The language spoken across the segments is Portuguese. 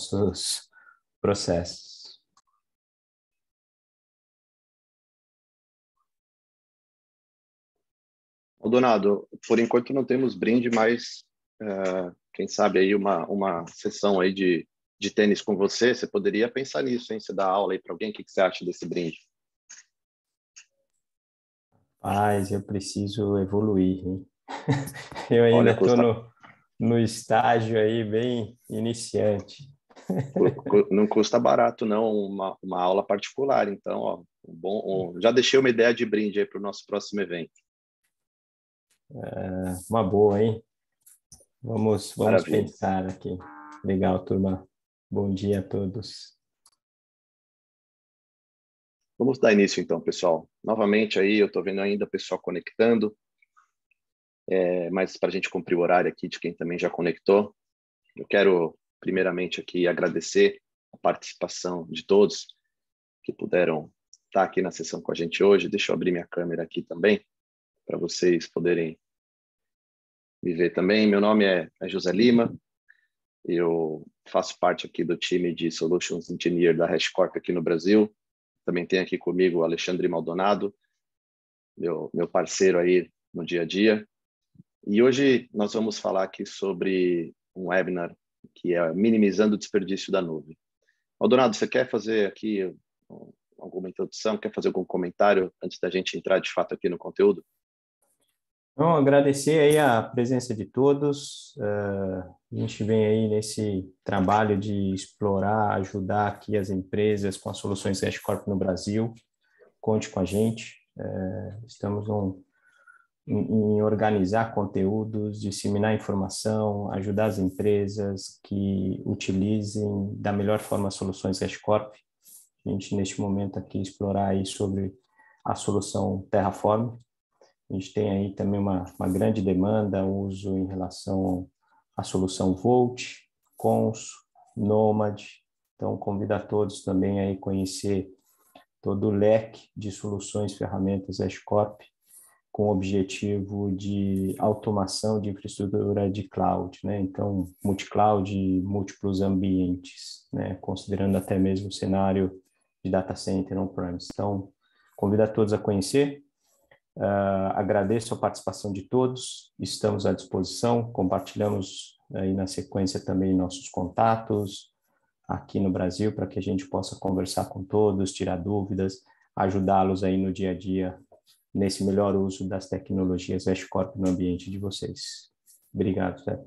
nossos processos. Donado, por enquanto não temos brinde, mas uh, quem sabe aí uma, uma sessão aí de, de tênis com você, você poderia pensar nisso, hein? Você dá aula aí para alguém, o que, que você acha desse brinde? Mas eu preciso evoluir, hein? eu ainda estou no, no estágio aí bem iniciante. Não custa barato, não, uma, uma aula particular. Então, ó, um bom, um, já deixei uma ideia de brinde aí para o nosso próximo evento. É, uma boa, hein? Vamos, vamos pensar aqui. Legal, turma. Bom dia a todos. Vamos dar início então, pessoal. Novamente aí, eu estou vendo ainda o pessoal conectando, é, mas para a gente cumprir o horário aqui de quem também já conectou, eu quero primeiramente aqui agradecer a participação de todos que puderam estar aqui na sessão com a gente hoje. Deixa eu abrir minha câmera aqui também, para vocês poderem me ver também. Meu nome é, é José Lima, eu faço parte aqui do time de Solutions Engineer da HashCorp aqui no Brasil. Também tem aqui comigo o Alexandre Maldonado, meu, meu parceiro aí no dia a dia. E hoje nós vamos falar aqui sobre um webinar que é minimizando o desperdício da nuvem. Maldonado, você quer fazer aqui alguma introdução? Quer fazer algum comentário antes da gente entrar de fato aqui no conteúdo? Bom, agradecer aí a presença de todos. Uh, a gente vem aí nesse trabalho de explorar, ajudar aqui as empresas com as soluções HashCorp no Brasil. Conte com a gente. Uh, estamos num, em, em organizar conteúdos, disseminar informação, ajudar as empresas que utilizem da melhor forma soluções HashCorp. A gente, neste momento aqui, explorar aí sobre a solução Terraform, a gente tem aí também uma, uma grande demanda, uso em relação à solução Volt, Cons, Nomad. Então, convido a todos também aí conhecer todo o leque de soluções, ferramentas HashCorp, com o objetivo de automação de infraestrutura de cloud, né? Então, multi-cloud, múltiplos ambientes, né? Considerando até mesmo o cenário de data center on-premise. Então, convido a todos a conhecer. Uh, agradeço a participação de todos, estamos à disposição, compartilhamos aí na sequência também nossos contatos aqui no Brasil para que a gente possa conversar com todos, tirar dúvidas, ajudá-los aí no dia a dia nesse melhor uso das tecnologias HashCorp no ambiente de vocês. Obrigado, Zé.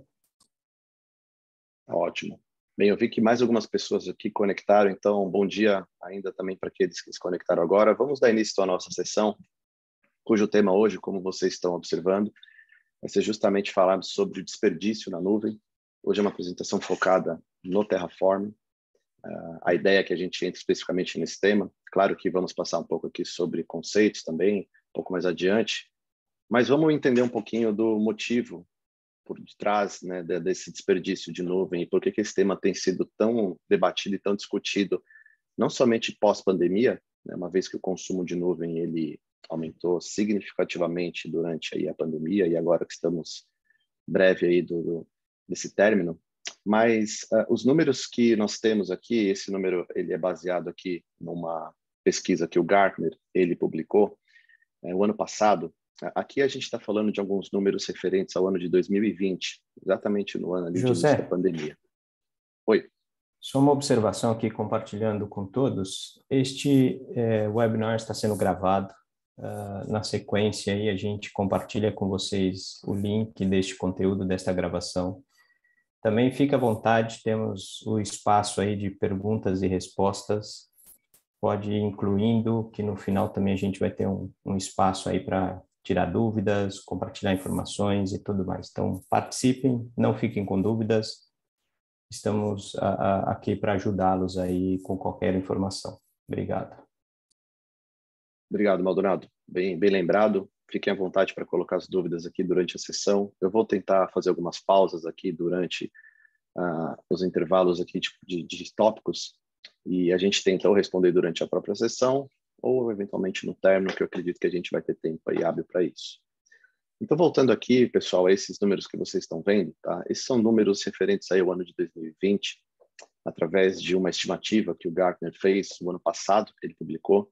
Ótimo. Bem, eu vi que mais algumas pessoas aqui conectaram, então bom dia ainda também para aqueles que se conectaram agora. Vamos dar início à nossa sessão cujo tema hoje, como vocês estão observando, vai ser justamente falar sobre desperdício na nuvem. Hoje é uma apresentação focada no Terraform. Uh, a ideia é que a gente entre especificamente nesse tema. Claro que vamos passar um pouco aqui sobre conceitos também, pouco mais adiante, mas vamos entender um pouquinho do motivo por detrás né, desse desperdício de nuvem e por que, que esse tema tem sido tão debatido e tão discutido, não somente pós-pandemia, né, uma vez que o consumo de nuvem ele aumentou significativamente durante aí a pandemia e agora que estamos breve aí do, do desse término, mas uh, os números que nós temos aqui, esse número ele é baseado aqui numa pesquisa que o Gartner ele publicou é, o ano passado. Aqui a gente está falando de alguns números referentes ao ano de 2020, exatamente no ano ali José, da pandemia. Oi. Só uma observação aqui, compartilhando com todos. Este é, webinar está sendo gravado Uh, na sequência aí a gente compartilha com vocês o link deste conteúdo desta gravação. Também fique à vontade, temos o espaço aí de perguntas e respostas. Pode ir incluindo, que no final também a gente vai ter um, um espaço aí para tirar dúvidas, compartilhar informações e tudo mais. Então, participem, não fiquem com dúvidas. Estamos a, a, aqui para ajudá-los aí com qualquer informação. Obrigado. Obrigado, Maldonado. Bem, bem lembrado. Fiquem à vontade para colocar as dúvidas aqui durante a sessão. Eu vou tentar fazer algumas pausas aqui durante uh, os intervalos aqui de, de, de tópicos e a gente tenta ou responder durante a própria sessão ou eventualmente no término, que eu acredito que a gente vai ter tempo aí hábil para isso. Então, voltando aqui, pessoal, a esses números que vocês estão vendo, tá? Esses são números referentes aí ao ano de 2020. através de uma estimativa que o Gartner fez no ano passado, ele publicou.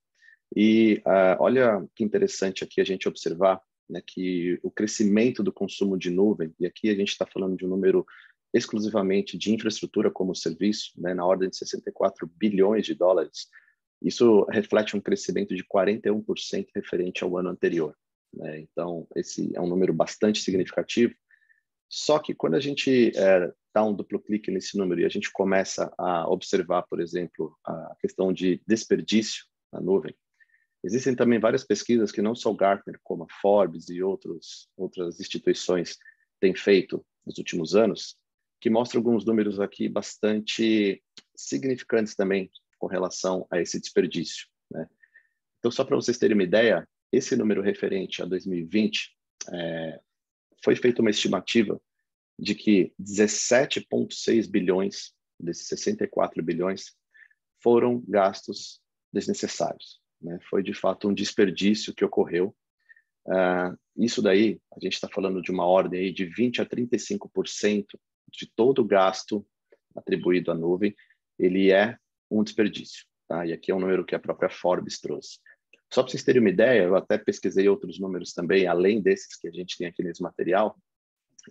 E uh, olha que interessante aqui a gente observar né, que o crescimento do consumo de nuvem, e aqui a gente está falando de um número exclusivamente de infraestrutura como serviço, né, na ordem de 64 bilhões de dólares, isso reflete um crescimento de 41% referente ao ano anterior. Né? Então, esse é um número bastante significativo. Só que quando a gente é, dá um duplo clique nesse número e a gente começa a observar, por exemplo, a questão de desperdício na nuvem, existem também várias pesquisas que não só o Gartner, como a Forbes e outros, outras instituições têm feito nos últimos anos, que mostram alguns números aqui bastante significantes também com relação a esse desperdício. Né? Então, só para vocês terem uma ideia, esse número referente a 2020 é, foi feita uma estimativa de que 17,6 bilhões desses 64 bilhões foram gastos desnecessários. Né? Foi de fato um desperdício que ocorreu. Uh, isso daí, a gente está falando de uma ordem aí de 20 a 35% de todo o gasto atribuído à nuvem, ele é um desperdício. Tá? E aqui é um número que a própria Forbes trouxe. Só para vocês terem uma ideia, eu até pesquisei outros números também, além desses que a gente tem aqui nesse material,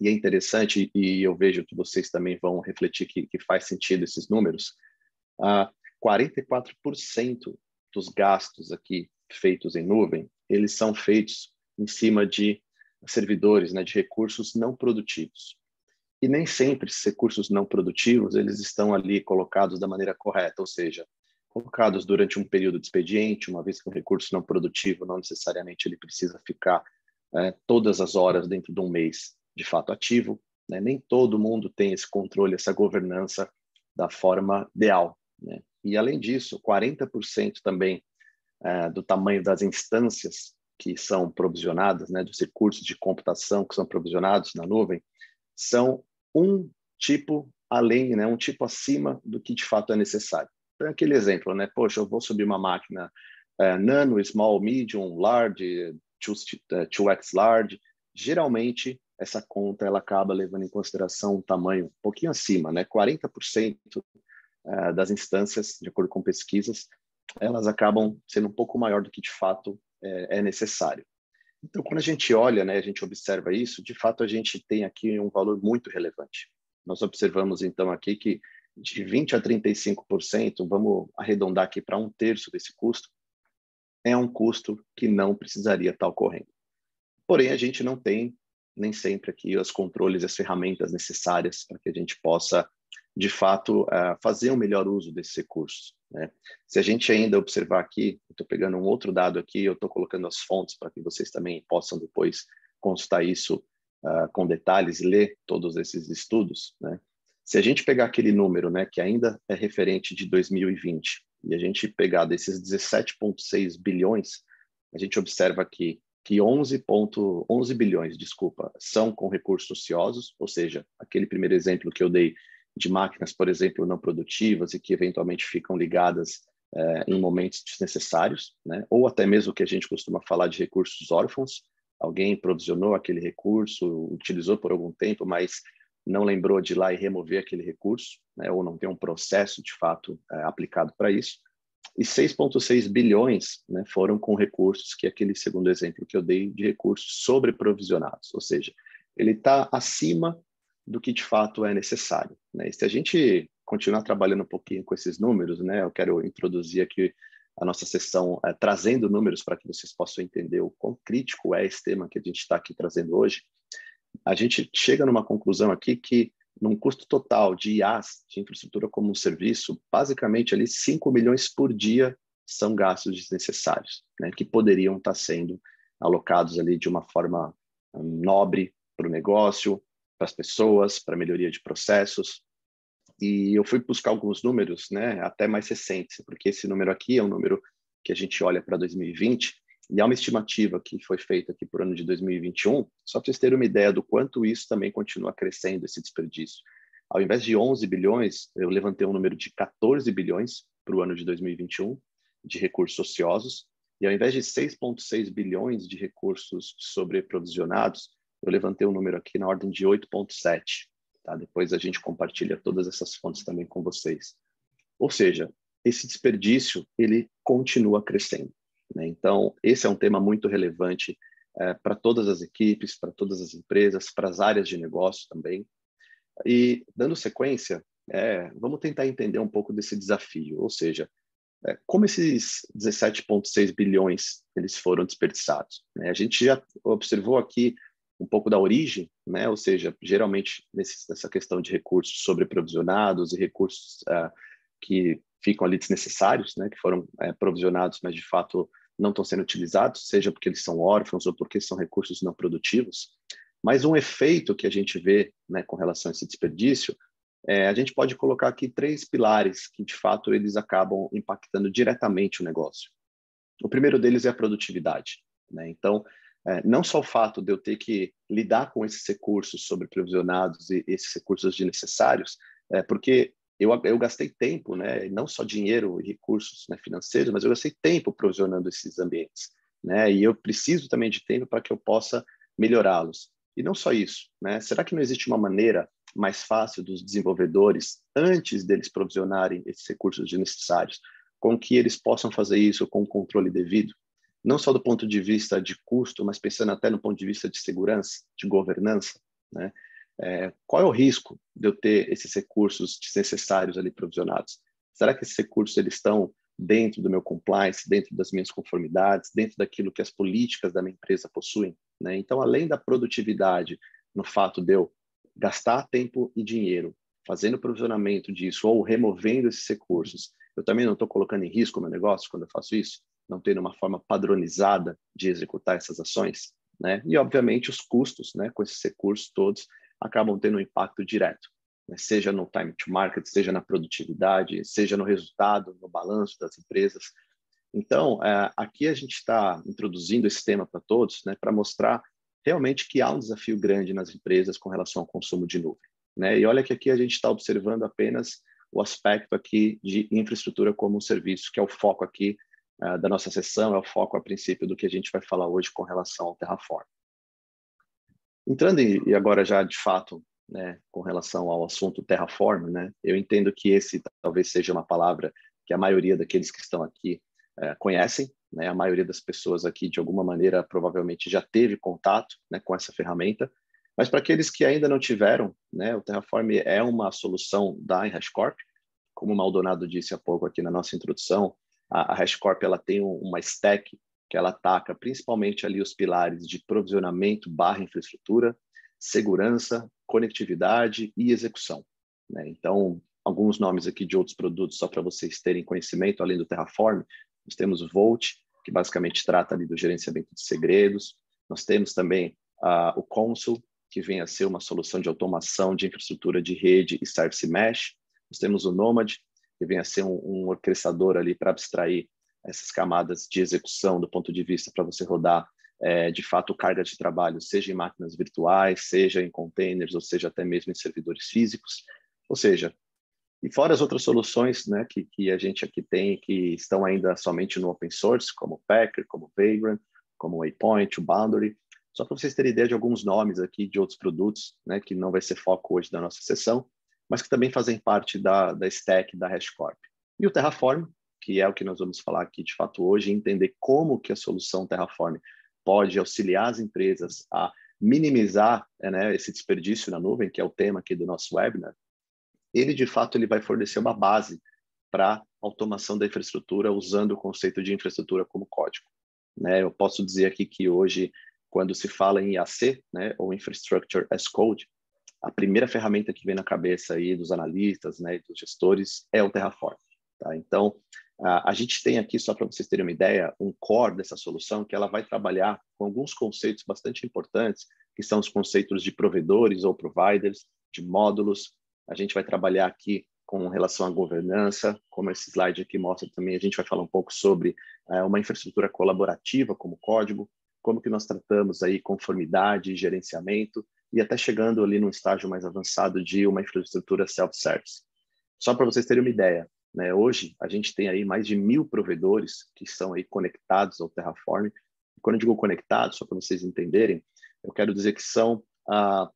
e é interessante, e eu vejo que vocês também vão refletir que, que faz sentido esses números, uh, 44% dos gastos aqui feitos em nuvem, eles são feitos em cima de servidores, né, de recursos não produtivos. E nem sempre esses recursos não produtivos, eles estão ali colocados da maneira correta, ou seja, colocados durante um período de expediente, uma vez que um recurso não produtivo não necessariamente ele precisa ficar é, todas as horas dentro de um mês de fato ativo. Né? Nem todo mundo tem esse controle, essa governança da forma ideal. Né? E além disso, 40% também é, do tamanho das instâncias que são provisionadas, né, dos recursos de computação que são provisionados na nuvem, são um tipo além, né, um tipo acima do que de fato é necessário. Então, é aquele exemplo, né? Poxa, eu vou subir uma máquina uh, nano, small, medium, large, 2x large. Geralmente, essa conta ela acaba levando em consideração um tamanho um pouquinho acima, né? 40% uh, das instâncias, de acordo com pesquisas, elas acabam sendo um pouco maior do que de fato é, é necessário. Então, quando a gente olha, né, a gente observa isso, de fato a gente tem aqui um valor muito relevante. Nós observamos então aqui que de 20 a 35%, vamos arredondar aqui para um terço desse custo, é um custo que não precisaria estar ocorrendo. Porém, a gente não tem nem sempre aqui os controles e as ferramentas necessárias para que a gente possa, de fato, uh, fazer um melhor uso desses recursos. Né? Se a gente ainda observar aqui, estou pegando um outro dado aqui, eu estou colocando as fontes para que vocês também possam depois consultar isso uh, com detalhes, ler todos esses estudos. Né? Se a gente pegar aquele número, né, que ainda é referente de 2020, e a gente pegar desses 17,6 bilhões, a gente observa aqui que 11,11 11 bilhões, desculpa, são com recursos ociosos, ou seja, aquele primeiro exemplo que eu dei de máquinas, por exemplo, não produtivas e que eventualmente ficam ligadas é, em momentos desnecessários, né? ou até mesmo o que a gente costuma falar de recursos órfãos. Alguém provisionou aquele recurso, utilizou por algum tempo, mas não lembrou de ir lá e remover aquele recurso, né? ou não tem um processo de fato é, aplicado para isso. E 6,6 bilhões né, foram com recursos, que é aquele segundo exemplo que eu dei, de recursos sobreprovisionados, ou seja, ele está acima do que de fato é necessário. Né? E se a gente continuar trabalhando um pouquinho com esses números, né, eu quero introduzir aqui a nossa sessão é, trazendo números para que vocês possam entender o quão crítico é esse tema que a gente está aqui trazendo hoje. A gente chega numa conclusão aqui que num custo total de IaaS, de infraestrutura como um serviço, basicamente ali 5 milhões por dia são gastos desnecessários, né, que poderiam estar sendo alocados ali de uma forma hum, nobre para o negócio, para as pessoas, para melhoria de processos. E eu fui buscar alguns números, né, até mais recentes, porque esse número aqui é um número que a gente olha para 2020 e há uma estimativa que foi feita aqui por ano de 2021, só para vocês terem uma ideia do quanto isso também continua crescendo, esse desperdício. Ao invés de 11 bilhões, eu levantei um número de 14 bilhões para o ano de 2021 de recursos ociosos, e ao invés de 6,6 bilhões de recursos sobreprovisionados, eu levantei um número aqui na ordem de 8,7. Tá? Depois a gente compartilha todas essas fontes também com vocês. Ou seja, esse desperdício ele continua crescendo. Né? Então, esse é um tema muito relevante é, para todas as equipes, para todas as empresas, para as áreas de negócio também. E, dando sequência, é, vamos tentar entender um pouco desse desafio, ou seja, é, como esses 17,6 bilhões eles foram desperdiçados. Né? A gente já observou aqui um pouco da origem, né? ou seja, geralmente nessa questão de recursos sobreprovisionados e recursos uh, que ficam ali desnecessários, né? que foram uh, provisionados, mas de fato não estão sendo utilizados, seja porque eles são órfãos ou porque são recursos não produtivos. Mas um efeito que a gente vê né, com relação a esse desperdício, é, a gente pode colocar aqui três pilares que, de fato, eles acabam impactando diretamente o negócio. O primeiro deles é a produtividade. Né? Então, é, não só o fato de eu ter que lidar com esses recursos sobreprovisionados e esses recursos desnecessários, é, porque eu, eu gastei tempo, né, não só dinheiro e recursos né, financeiros, mas eu gastei tempo provisionando esses ambientes, né, e eu preciso também de tempo para que eu possa melhorá-los. E não só isso, né, será que não existe uma maneira mais fácil dos desenvolvedores, antes deles provisionarem esses recursos desnecessários, com que eles possam fazer isso com o controle devido? Não só do ponto de vista de custo, mas pensando até no ponto de vista de segurança, de governança, né? É, qual é o risco de eu ter esses recursos desnecessários ali provisionados? Será que esses recursos eles estão dentro do meu compliance, dentro das minhas conformidades, dentro daquilo que as políticas da minha empresa possuem? Né? Então, além da produtividade, no fato de eu gastar tempo e dinheiro fazendo provisionamento disso ou removendo esses recursos, eu também não estou colocando em risco o meu negócio quando eu faço isso? Não tendo uma forma padronizada de executar essas ações, né? E obviamente os custos, né, com esses recursos todos, acabam tendo um impacto direto, né? seja no time to market, seja na produtividade, seja no resultado, no balanço das empresas. Então, é, aqui a gente está introduzindo esse tema para todos, né, para mostrar realmente que há um desafio grande nas empresas com relação ao consumo de nuvem. Né? E olha que aqui a gente está observando apenas o aspecto aqui de infraestrutura como um serviço, que é o foco aqui uh, da nossa sessão, é o foco a princípio do que a gente vai falar hoje com relação ao Terraform. Entrando em, e agora já de fato, né, com relação ao assunto Terraform, né, eu entendo que esse talvez seja uma palavra que a maioria daqueles que estão aqui uh, conhecem, né, a maioria das pessoas aqui de alguma maneira provavelmente já teve contato né, com essa ferramenta, mas para aqueles que ainda não tiveram, né, o Terraform é uma solução da HashiCorp, como o Maldonado disse há pouco aqui na nossa introdução, a, HashiCorp ela tem uma stack que ela ataca principalmente ali os pilares de provisionamento barra infraestrutura, segurança, conectividade e execução. Né? Então, alguns nomes aqui de outros produtos, só para vocês terem conhecimento, além do Terraform, nós temos o Volt, que basicamente trata ali do gerenciamento de segredos. Nós temos também uh, o Consul, que vem a ser uma solução de automação de infraestrutura de rede e service mesh. Nós temos o Nomad, que venha a ser um, um orquestrador ali para abstrair essas camadas de execução do ponto de vista para você rodar é, de fato carga de trabalho, seja em máquinas virtuais, seja em containers, ou seja até mesmo em servidores físicos. Ou seja, e fora as outras soluções né, que, que a gente aqui tem, que estão ainda somente no open source, como o Packer, como o Vagrant, como o Waypoint, o Boundary, só para vocês terem ideia de alguns nomes aqui de outros produtos, né, que não vai ser foco hoje da nossa sessão, mas que também fazem parte da, da stack da HashiCorp. E o Terraform, que é o que nós vamos falar aqui de fato hoje, entender como que a solução Terraform pode auxiliar as empresas a minimizar né, esse desperdício na nuvem, que é o tema aqui do nosso webinar, ele de fato ele vai fornecer uma base para automação da infraestrutura usando o conceito de infraestrutura como código. Né? Eu posso dizer aqui que hoje, quando se fala em IAC, né, ou Infrastructure as Code, a primeira ferramenta que vem na cabeça aí dos analistas, né, e dos gestores é o Terraform. Tá? Então, a, gente tem aqui, só para vocês terem uma ideia, um core dessa solução que ela vai trabalhar com alguns conceitos bastante importantes, que são os conceitos de provedores ou providers, de módulos. A gente vai trabalhar aqui com relação à governança, como esse slide aqui mostra também, a gente vai falar um pouco sobre é, uma infraestrutura colaborativa como código, como que nós tratamos aí conformidade, gerenciamento, e até chegando ali num estágio mais avançado de uma infraestrutura self-service. Só para vocês terem uma ideia, né, hoje a gente tem aí mais de mil provedores que são aí conectados ao Terraform. Quando eu digo conectados, só para vocês entenderem, eu quero dizer que são ah,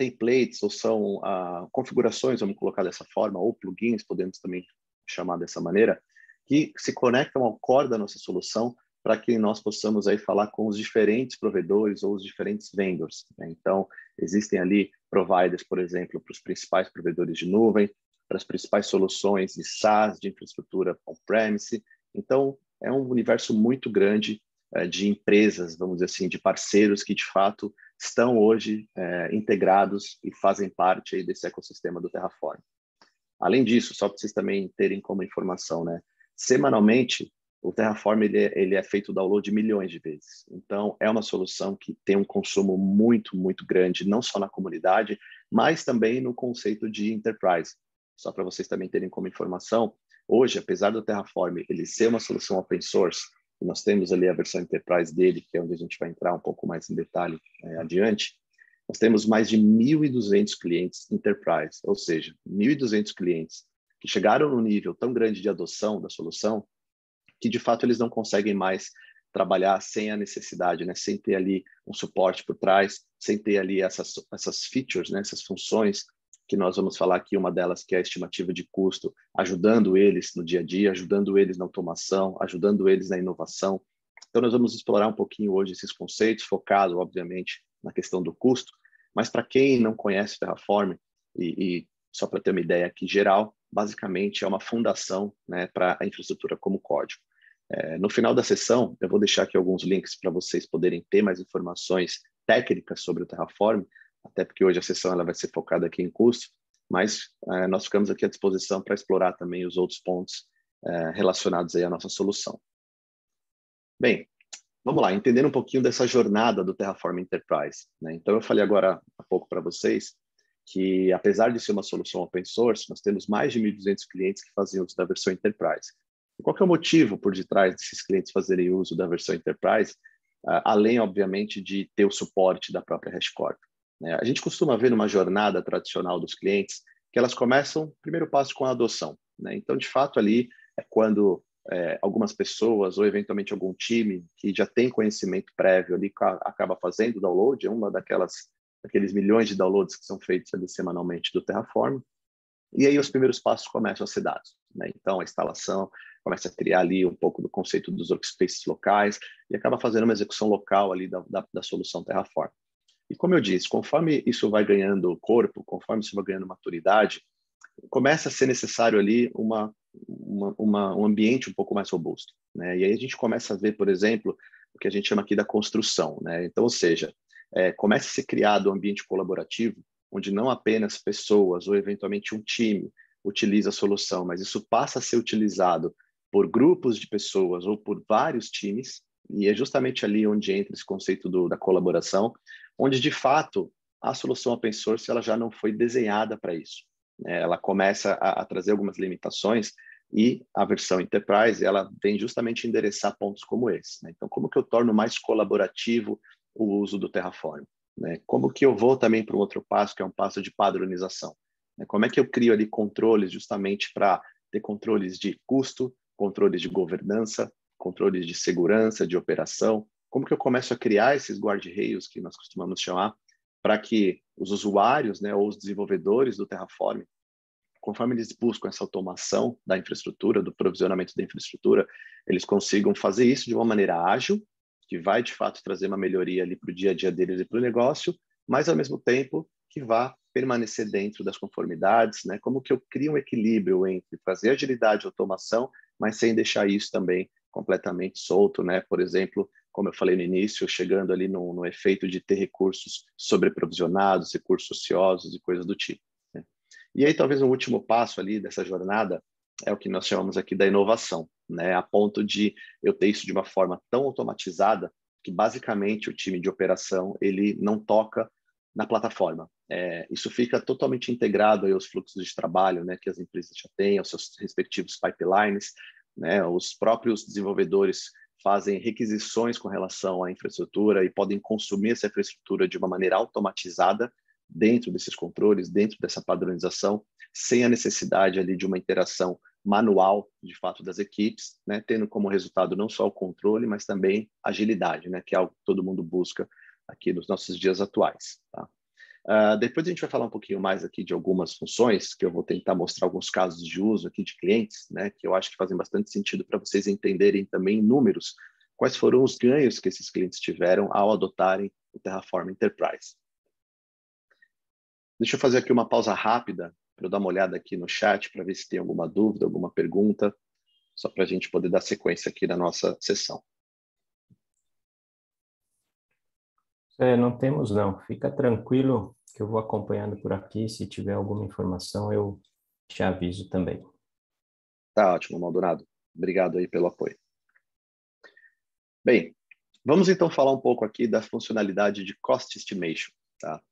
templates ou são uh, configurações, vamos colocar dessa forma, ou plugins, podemos também chamar dessa maneira, que se conectam ao core da nossa solução para que nós possamos aí falar com os diferentes provedores ou os diferentes vendors. Né? Então, existem ali providers, por exemplo, para os principais provedores de nuvem, para as principais soluções de SaaS, de infraestrutura on-premise. Então, é um universo muito grande é, de empresas, vamos dizer assim, de parceiros que, de fato, estão hoje é, integrados e fazem parte aí desse ecossistema do Terraform. Além disso, só para vocês também terem como informação, né? Semanalmente, o Terraform ele é, ele é feito download milhões de vezes. Então, é uma solução que tem um consumo muito, muito grande, não só na comunidade, mas também no conceito de enterprise. Só para vocês também terem como informação, hoje, apesar do Terraform ele ser uma solução open source, nós temos ali a versão enterprise dele, que é onde a gente vai entrar um pouco mais em detalhe é, adiante, nós temos mais de 1.200 clientes enterprise, ou seja, 1.200 clientes que chegaram no nível tão grande de adoção da solução que de fato eles não conseguem mais trabalhar sem a necessidade, né? sem ter ali um suporte por trás, sem ter ali essas, essas features, né? essas funções que nós vamos falar aqui, uma delas que é a estimativa de custo, ajudando eles no dia a dia, ajudando eles na automação, ajudando eles na inovação. Então, nós vamos explorar um pouquinho hoje esses conceitos, focado, obviamente, na questão do custo, mas para quem não conhece Terraform, e, e só para ter uma ideia aqui geral, basicamente é uma fundação né, para a infraestrutura como código. É, no final da sessão, eu vou deixar aqui alguns links para vocês poderem ter mais informações técnicas sobre o Terraform, até porque hoje a sessão ela vai ser focada aqui em custo, mas é, nós ficamos aqui à disposição para explorar também os outros pontos é, relacionados aí à nossa solução. Bem, vamos lá, entendendo um pouquinho dessa jornada do Terraform Enterprise. Né? Então, eu falei agora há pouco para vocês que, apesar de ser uma solução open source, nós temos mais de 1.200 clientes que fazem uso da versão Enterprise. Qual é o motivo por detrás desses clientes fazerem uso da versão Enterprise, uh, além, obviamente, de ter o suporte da própria HashiCorp? Né? A gente costuma ver numa jornada tradicional dos clientes que elas começam, primeiro passo, com a adoção. Né? Então, de fato, ali é quando é, algumas pessoas ou eventualmente algum time que já tem conhecimento prévio ali acaba fazendo o download, é uma daquelas daqueles milhões de downloads que são feitos ali semanalmente do Terraform. E aí os primeiros passos começam a ser dados. Né? Então, a instalação começa a criar ali um pouco do conceito dos workspaces locais e acaba fazendo uma execução local ali da, da, da solução Terraform. E como eu disse, conforme isso vai ganhando corpo, conforme isso vai ganhando maturidade, começa a ser necessário ali uma, uma, uma, um ambiente um pouco mais robusto. Né? E aí a gente começa a ver, por exemplo, o que a gente chama aqui da construção. Né? Então, ou seja, é, começa a ser criado um ambiente colaborativo, onde não apenas pessoas ou eventualmente um time utiliza a solução, mas isso passa a ser utilizado por grupos de pessoas ou por vários times, e é justamente ali onde entra esse conceito do, da colaboração, onde de fato a solução open source ela já não foi desenhada para isso. Né? Ela começa a, a, trazer algumas limitações e a versão enterprise ela vem justamente endereçar pontos como esse. Né? Então, como que eu torno mais colaborativo o uso do Terraform? Né? Como que eu vou também para um outro passo que é um passo de padronização? Né? Como é que eu crio ali controles justamente para ter controles de custo, controles de governança, controles de segurança, de operação, como que eu começo a criar esses guarda-reios que nós costumamos chamar para que os usuários, né, ou os desenvolvedores do Terraform, conforme eles buscam essa automação da infraestrutura, do provisionamento da infraestrutura, eles consigam fazer isso de uma maneira ágil, que vai de fato trazer uma melhoria ali para o dia a dia deles e para o negócio, mas ao mesmo tempo que vá permanecer dentro das conformidades, né? Como que eu crio um equilíbrio entre fazer agilidade e automação, mas sem deixar isso também completamente solto, né? Por exemplo, como eu falei no início, chegando ali no, no efeito de ter recursos sobreprovisionados, recursos ociosos e coisas do tipo. Né? E aí, talvez o um último passo ali dessa jornada é o que nós chamamos aqui da inovação, né? A ponto de eu ter isso de uma forma tão automatizada que basicamente o time de operação ele não toca na plataforma. É, isso fica totalmente integrado aos fluxos de trabalho, né, que as empresas já têm, aos seus respectivos pipelines, né? Os próprios desenvolvedores fazem requisições com relação à infraestrutura e podem consumir essa infraestrutura de uma maneira automatizada dentro desses controles, dentro dessa padronização, sem a necessidade ali de uma interação manual, de fato, das equipes, né, tendo como resultado não só o controle, mas também agilidade, né, que é algo que todo mundo busca aqui nos nossos dias atuais. Tá? Uh, depois a gente vai falar um pouquinho mais aqui de algumas funções, que eu vou tentar mostrar alguns casos de uso aqui de clientes, né, que eu acho que fazem bastante sentido para vocês entenderem também em números quais foram os ganhos que esses clientes tiveram ao adotarem o Terraform Enterprise. Deixa eu fazer aqui uma pausa rápida para eu dar uma olhada aqui no chat para ver se tem alguma dúvida, alguma pergunta, só para a gente poder dar sequência aqui na nossa sessão. É, não temos não. Fica tranquilo que eu vou acompanhando por aqui. Se tiver alguma informação, eu te aviso também. Tá ótimo, Maldonado. Obrigado aí pelo apoio. Bem, vamos então falar um pouco aqui da funcionalidade de Cost Estimation. Tá?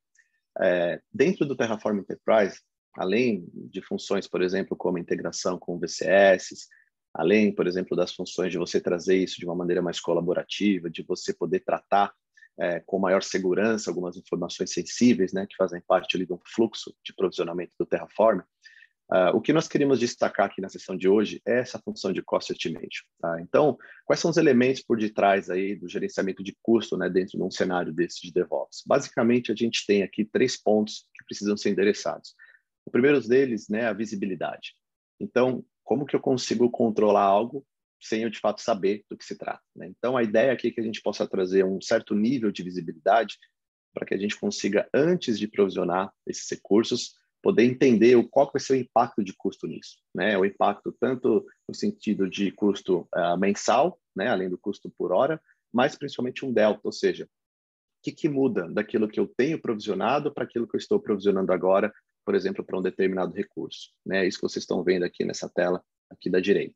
É, dentro do Terraform Enterprise, além de funções, por exemplo, como integração com VCS, além, por exemplo, das funções de você trazer isso de uma maneira mais colaborativa, de você poder tratar é, com maior segurança algumas informações sensíveis, né, que fazem parte ali do fluxo de provisionamento do Terraform. Uh, o que nós queremos destacar aqui na sessão de hoje é essa função de cost estimation. Tá? Então, quais são os elementos por detrás aí do gerenciamento de custo né, dentro de um cenário desse de DevOps? Basicamente, a gente tem aqui três pontos que precisam ser endereçados. O primeiro deles né, é a visibilidade. Então, como que eu consigo controlar algo sem eu de fato saber do que se trata. Né? Então, a ideia aqui é que a gente possa trazer um certo nível de visibilidade para que a gente consiga, antes de provisionar esses recursos, poder entender o, qual vai ser o impacto de custo nisso. Né? O impacto tanto no sentido de custo uh, mensal, né? além do custo por hora, mas principalmente um delta, ou seja, o que, que muda daquilo que eu tenho provisionado para aquilo que eu estou provisionando agora, por exemplo, para um determinado recurso. Né? Isso que vocês estão vendo aqui nessa tela aqui da direita.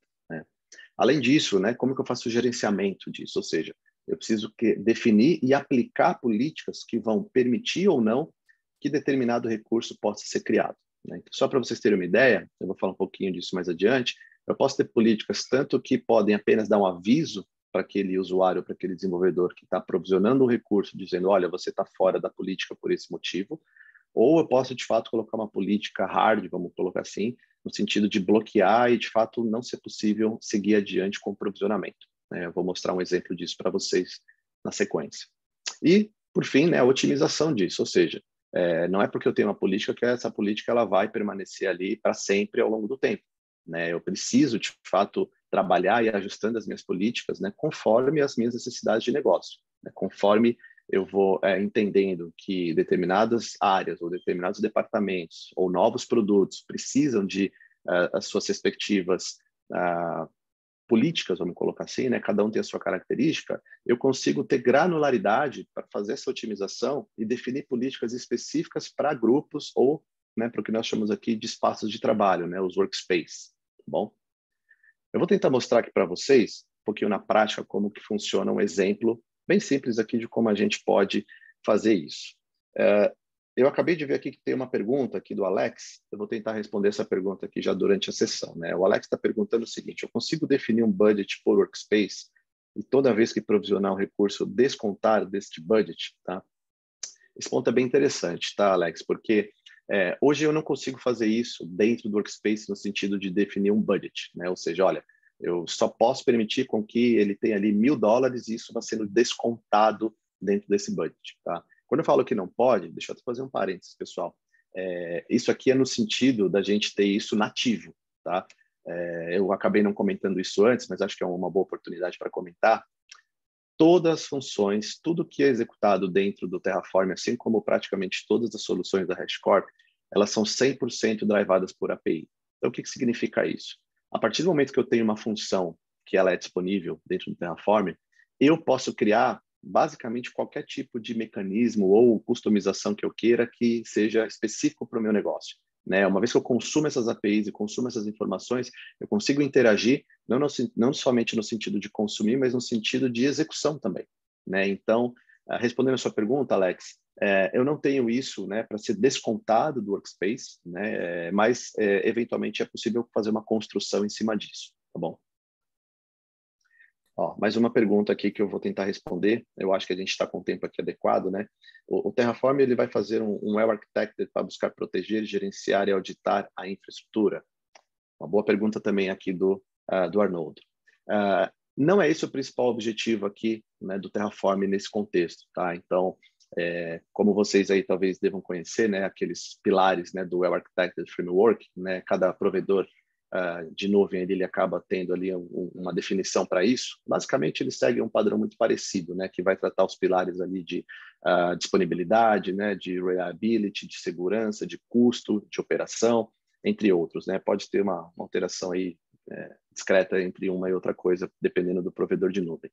Além disso, né, como que eu faço o gerenciamento disso? Ou seja, eu preciso que, definir e aplicar políticas que vão permitir ou não que determinado recurso possa ser criado. Né? Então, só para vocês terem uma ideia, eu vou falar um pouquinho disso mais adiante, eu posso ter políticas tanto que podem apenas dar um aviso para aquele usuário, para aquele desenvolvedor que está provisionando um recurso, dizendo, olha, você está fora da política por esse motivo, ou eu posso, de fato, colocar uma política hard, vamos colocar assim, no sentido de bloquear e, de fato, não ser possível seguir adiante com o provisionamento. Né? Eu vou mostrar um exemplo disso para vocês na sequência. E, por fim, né, a otimização disso, ou seja, é, não é porque eu tenho uma política que essa política ela vai permanecer ali para sempre ao longo do tempo. Né? Eu preciso, de fato, trabalhar e ajustando as minhas políticas né, conforme as minhas necessidades de negócio, né? conforme eu vou é, entendendo que determinadas áreas ou determinados departamentos ou novos produtos precisam de uh, as suas respectivas uh, políticas, vamos colocar assim, né? Cada um tem a sua característica. Eu consigo ter granularidade para fazer essa otimização e definir políticas específicas para grupos ou, né, para o que nós chamamos aqui de espaços de trabalho, né? Os workspace. Tá bom? Eu vou tentar mostrar aqui para vocês um pouquinho na prática como que funciona um exemplo bem simples aqui de como a gente pode fazer isso. É, eu acabei de ver aqui que tem uma pergunta aqui do Alex. Eu vou tentar responder essa pergunta aqui já durante a sessão. Né? O Alex está perguntando o seguinte: eu consigo definir um budget por workspace e toda vez que provisionar um recurso descontar deste budget, tá? Esse ponto é bem interessante, tá, Alex? Porque é, hoje eu não consigo fazer isso dentro do workspace no sentido de definir um budget, né? Ou seja, olha, eu só posso permitir com que ele tenha ali mil dólares e isso vai sendo descontado dentro desse budget, tá? Quando eu falo que não pode, deixa eu fazer um parênteses, pessoal. É, isso aqui é no sentido da gente ter isso nativo, tá? É, eu acabei não comentando isso antes, mas acho que é uma boa oportunidade para comentar. Todas as funções, tudo que é executado dentro do Terraform, assim como praticamente todas as soluções da HashiCorp, elas são 100% drivadas por API. Então, o que, que significa isso? A partir do momento que eu tenho uma função que ela é disponível dentro do Terraform, eu posso criar basicamente qualquer tipo de mecanismo ou customização que eu queira que seja específico para o meu negócio. Né? Uma vez que eu consumo essas APIs e consumo essas informações, eu consigo interagir não, no, não somente no sentido de consumir, mas no sentido de execução também. Né? Então, respondendo a sua pergunta, Alex, é, eu não tenho isso né, para ser descontado do workspace, né, é, mas é, eventualmente é possível fazer uma construção em cima disso, tá bom? Ó, mais uma pergunta aqui que eu vou tentar responder. Eu acho que a gente está com o tempo aqui adequado, né? O, o Terraform ele vai fazer um, um well architected para buscar proteger, gerenciar e auditar a infraestrutura. Uma boa pergunta também aqui do uh, do Arnold. Uh, não é esse o principal objetivo aqui né, do Terraform nesse contexto, tá? Então, É, como vocês aí talvez devam conhecer, né, aqueles pilares né, do Well Architected Framework, né, cada provedor uh, de nuvem ele, acaba tendo ali um, uma definição para isso. Basicamente, ele segue um padrão muito parecido, né, que vai tratar os pilares ali de uh, disponibilidade, né, de reliability, de segurança, de custo, de operação, entre outros. Né? Pode ter uma, uma alteração aí é, discreta entre uma e outra coisa, dependendo do provedor de nuvem.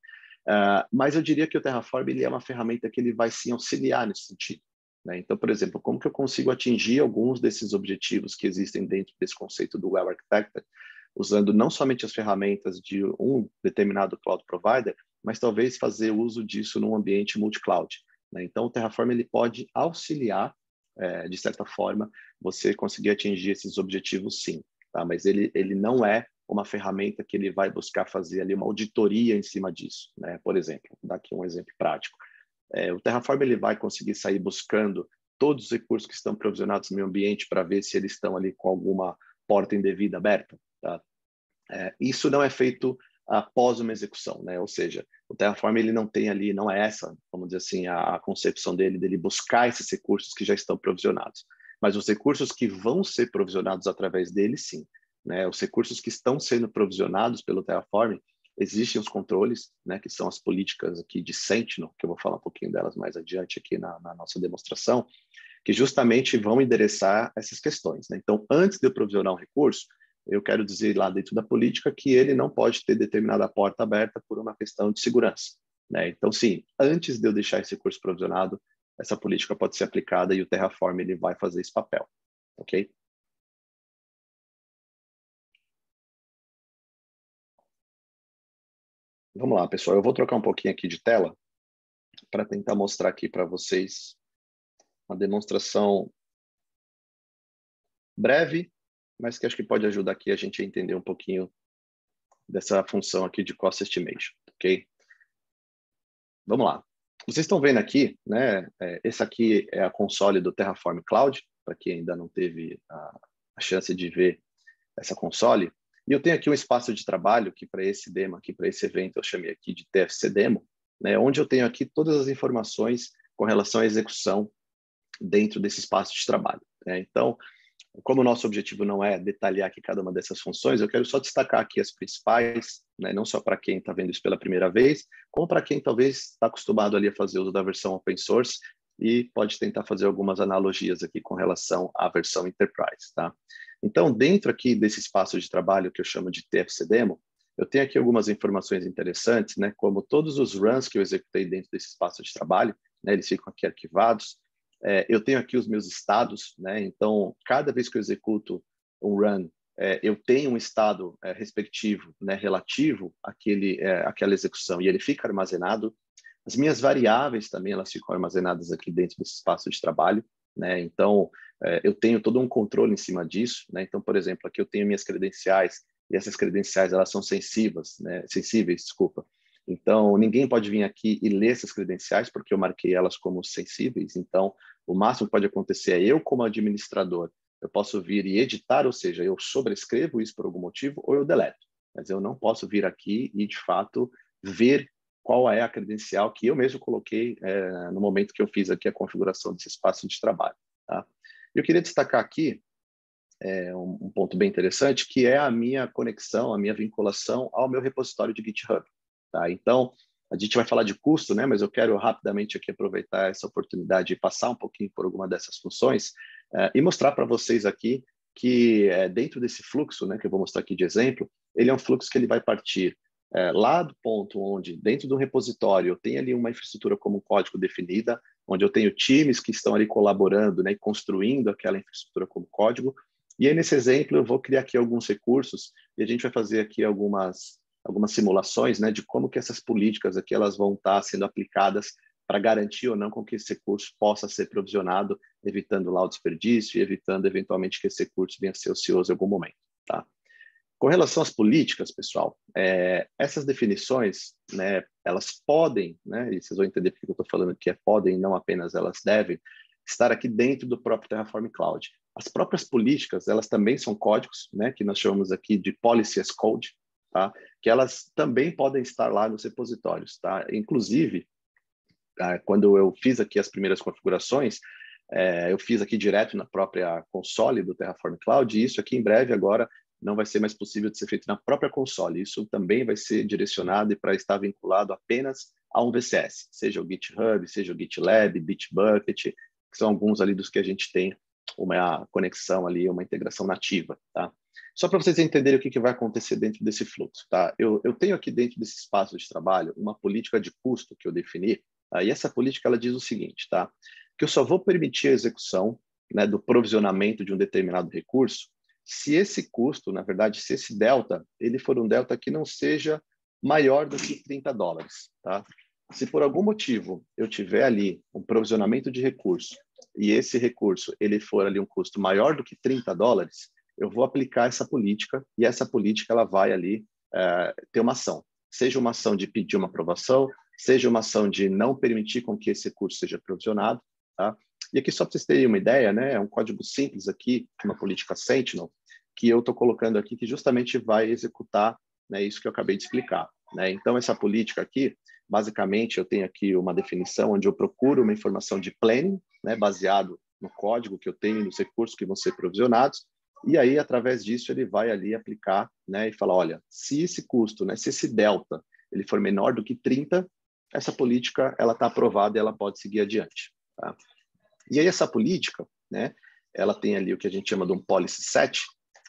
Uh, mas eu diria que o Terraform ele é uma ferramenta que ele vai sim auxiliar nesse sentido. Né? Então, por exemplo, como que eu consigo atingir alguns desses objetivos que existem dentro desse conceito do Well Architected, usando não somente as ferramentas de um determinado cloud provider, mas talvez fazer uso disso num ambiente multi-cloud. Né? Então, o Terraform ele pode auxiliar, é, de certa forma, você conseguir atingir esses objetivos, sim. Tá? Mas ele, ele não é uma ferramenta que ele vai buscar fazer ali uma auditoria em cima disso, né? Por exemplo, vou dar aqui um exemplo prático. É, o Terraform ele vai conseguir sair buscando todos os recursos que estão provisionados no meio ambiente para ver se eles estão ali com alguma porta indevida aberta, tá? É, isso não é feito após uma execução, né? Ou seja, o Terraform ele não tem ali, não é essa, vamos dizer assim, a, a concepção dele dele buscar esses recursos que já estão provisionados, mas os recursos que vão ser provisionados através dele, sim. Né? Os recursos que estão sendo provisionados pelo Terraform, existem os controles, né, que são as políticas aqui de Sentinel, que eu vou falar um pouquinho delas mais adiante aqui na, na nossa demonstração, que justamente vão endereçar essas questões. Né? Então, antes de eu provisionar um recurso, eu quero dizer lá dentro da política que ele não pode ter determinada porta aberta por uma questão de segurança. Né? Então, sim, antes de eu deixar esse recurso provisionado, essa política pode ser aplicada e o Terraform ele vai fazer esse papel, ok? Vamos lá, pessoal. Eu vou trocar um pouquinho aqui de tela para tentar mostrar aqui para vocês uma demonstração breve, mas que acho que pode ajudar aqui a gente a entender um pouquinho dessa função aqui de cost estimation, ok? Vamos lá. Vocês estão vendo aqui, né? É, esse aqui é a console do Terraform Cloud, para quem ainda não teve a, a chance de ver essa console. E eu tenho aqui um espaço de trabalho que para esse demo aqui, para esse evento, eu chamei aqui de TFC Demo, né, onde eu tenho aqui todas as informações com relação à execução dentro desse espaço de trabalho. Né? Então, como o nosso objetivo não é detalhar aqui cada uma dessas funções, eu quero só destacar aqui as principais, né, não só para quem está vendo isso pela primeira vez, como para quem talvez está acostumado ali a fazer uso da versão open source e pode tentar fazer algumas analogias aqui com relação à versão enterprise, tá? Então, dentro aqui desse espaço de trabalho que eu chamo de TFC Demo, eu tenho aqui algumas informações interessantes, né, como todos os runs que eu executei dentro desse espaço de trabalho, né, eles ficam aqui arquivados. É, eu tenho aqui os meus estados, né, então, cada vez que eu executo um run, é, eu tenho um estado é, respectivo, né, relativo àquele, é, àquela execução, e ele fica armazenado. As minhas variáveis também, elas ficam armazenadas aqui dentro desse espaço de trabalho. Né? Então, é, eu tenho todo um controle em cima disso. Né? Então, por exemplo, aqui eu tenho minhas credenciais e essas credenciais elas são sensíveis, né? sensíveis, desculpa. Então, ninguém pode vir aqui e ler essas credenciais porque eu marquei elas como sensíveis. Então, o máximo que pode acontecer é eu, como administrador, eu posso vir e editar, ou seja, eu sobrescrevo isso por algum motivo ou eu deleto. Mas eu não posso vir aqui e, de fato, ver qual é a credencial que eu mesmo coloquei é, no momento que eu fiz aqui a configuração desse espaço de trabalho. Tá? Eu queria destacar aqui é, um, um, ponto bem interessante, que é a minha conexão, a minha vinculação ao meu repositório de GitHub. Tá? Então, a gente vai falar de custo, né? mas eu quero rapidamente aqui aproveitar essa oportunidade e passar um pouquinho por alguma dessas funções é, e mostrar para vocês aqui que é, dentro desse fluxo, né, que eu vou mostrar aqui de exemplo, ele é um fluxo que ele vai partir é, lá do ponto onde, dentro do repositório, eu tenho ali uma infraestrutura como código definida, onde eu tenho times que estão ali colaborando, né, construindo aquela infraestrutura como código. E aí, nesse exemplo, eu vou criar aqui alguns recursos e a gente vai fazer aqui algumas, algumas simulações né, de como que essas políticas aqui elas vão estar sendo aplicadas para garantir ou não com que esse recurso possa ser provisionado, evitando lá o desperdício e evitando, eventualmente, que esse recurso venha a ser ocioso em algum momento. Tá? Com relação às políticas, pessoal, é, essas definições, né, elas podem, né, e vocês vão entender porque eu estou falando que é podem, não apenas elas devem, estar aqui dentro do próprio Terraform Cloud. As próprias políticas, elas também são códigos, né, que nós chamamos aqui de Policy as Code, tá? que elas também podem estar lá nos repositórios. Tá? Inclusive, ah, quando eu fiz aqui as primeiras configurações, é, eu fiz aqui direto na própria console do Terraform Cloud, e isso aqui em breve agora não vai ser mais possível de ser feito na própria console. Isso também vai ser direcionado para estar vinculado apenas a um VCS, seja o GitHub, seja o GitLab, Bitbucket, que são alguns ali dos que a gente tem uma conexão ali, uma integração nativa, tá? Só para vocês entenderem o que, que, vai acontecer dentro desse fluxo, tá? Eu, eu, tenho aqui dentro desse espaço de trabalho uma política de custo que eu defini, tá? e essa política ela diz o seguinte, tá? Que eu só vou permitir a execução né, do provisionamento de um determinado recurso se esse custo, na verdade, se esse delta, ele for um delta que não seja maior do que 30 dólares, tá? Se por algum motivo eu tiver ali um provisionamento de recurso e esse recurso ele for ali um custo maior do que 30 dólares, eu vou aplicar essa política e essa política ela vai ali é, ter uma ação, seja uma ação de pedir uma aprovação, seja uma ação de não permitir com que esse recurso seja provisionado, tá? E aqui só para vocês terem uma ideia, né, é um código simples aqui, uma política Sentinel, que eu estou colocando aqui, que justamente vai executar né, isso que eu acabei de explicar. Né? Então, essa política aqui, basicamente, eu tenho aqui uma definição onde eu procuro uma informação de planning, né, baseado no código que eu tenho, nos recursos que vão ser provisionados, e aí, através disso, ele vai ali aplicar né, e falar, olha, se esse custo, né, se esse delta, ele for menor do que 30, essa política ela está aprovada e ela pode seguir adiante. Tá? E aí essa política, né, ela tem ali o que a gente chama de um policy set,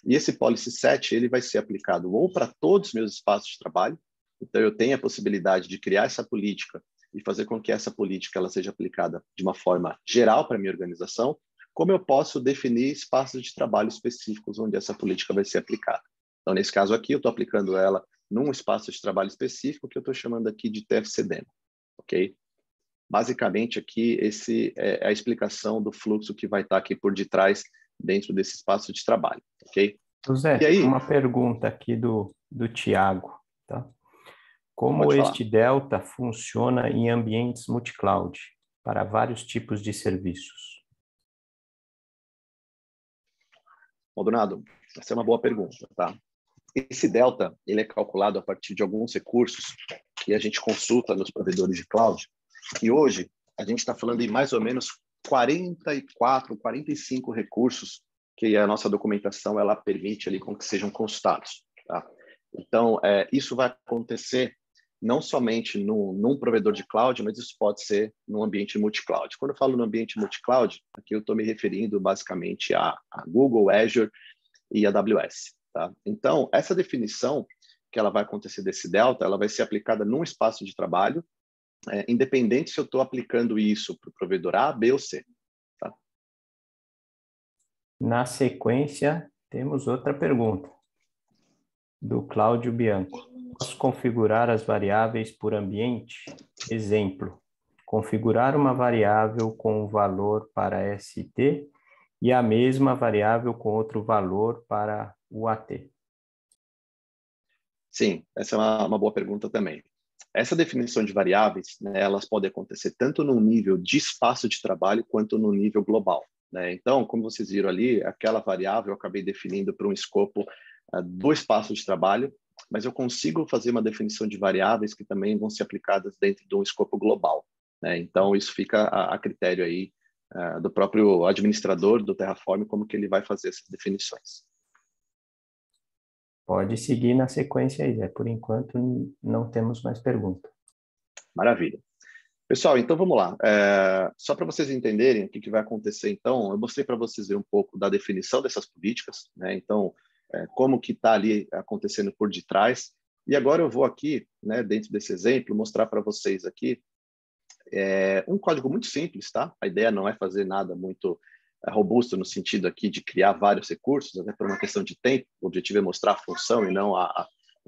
e esse policy set ele vai ser aplicado ou para todos os meus espaços de trabalho, então eu tenho a possibilidade de criar essa política e fazer com que essa política ela seja aplicada de uma forma geral para minha organização, como eu posso definir espaços de trabalho específicos onde essa política vai ser aplicada. Então, nesse caso aqui, eu estou aplicando ela num espaço de trabalho específico que eu estou chamando aqui de TFC Demo, ok? Basicamente, aqui, esse é a explicação do fluxo que vai estar aqui por detrás dentro desse espaço de trabalho, ok? José, e aí, uma pergunta aqui do, do Tiago, tá? Como este falar. Delta funciona em ambientes multi-cloud para vários tipos de serviços? Maldonado, essa é uma boa pergunta, tá? Esse delta, ele é calculado a partir de alguns recursos que a gente consulta nos provedores de cloud, e hoje a gente está falando em mais ou menos 44, 45 recursos que a nossa documentação ela permite ali com que sejam consultados. Tá? Então, é, isso vai acontecer não somente no, num provedor de cloud, mas isso pode ser no ambiente multi-cloud. Quando eu falo no ambiente multi-cloud, aqui eu estou me referindo basicamente a, a, Google, Azure e AWS. Tá? Então, essa definição que ela vai acontecer desse delta, ela vai ser aplicada num espaço de trabalho, é, independente se eu estou aplicando isso para o provedor A, B ou C. Tá? Na sequência, temos outra pergunta, do Cláudio Bianco. Posso configurar as variáveis por ambiente? Exemplo, configurar uma variável com o valor para ST e a mesma variável com outro valor para o AT. Sim, essa é uma, uma boa pergunta também. Essa definição de variáveis, né, elas podem acontecer tanto no nível de espaço de trabalho quanto no nível global. Né? Então, como vocês viram ali, aquela variável eu acabei definindo para um escopo uh, do espaço de trabalho, mas eu consigo fazer uma definição de variáveis que também vão ser aplicadas dentro de um escopo global. Né? Então, isso fica a, a critério aí uh, do próprio administrador do Terraform, como que ele vai fazer essas definições. Pode seguir na sequência aí, Zé. Por enquanto, não temos mais perguntas. Maravilha. Pessoal, então vamos lá. É, só para vocês entenderem o que, que, vai acontecer, então, eu mostrei para vocês ver um pouco da definição dessas políticas, né? Então, é, como que está ali acontecendo por detrás. E agora eu vou aqui, né, dentro desse exemplo, mostrar para vocês aqui é, um código muito simples, tá? A ideia não é fazer nada muito é, robusto no sentido aqui de criar vários recursos, até por uma questão de tempo. O objetivo é mostrar a função e não a,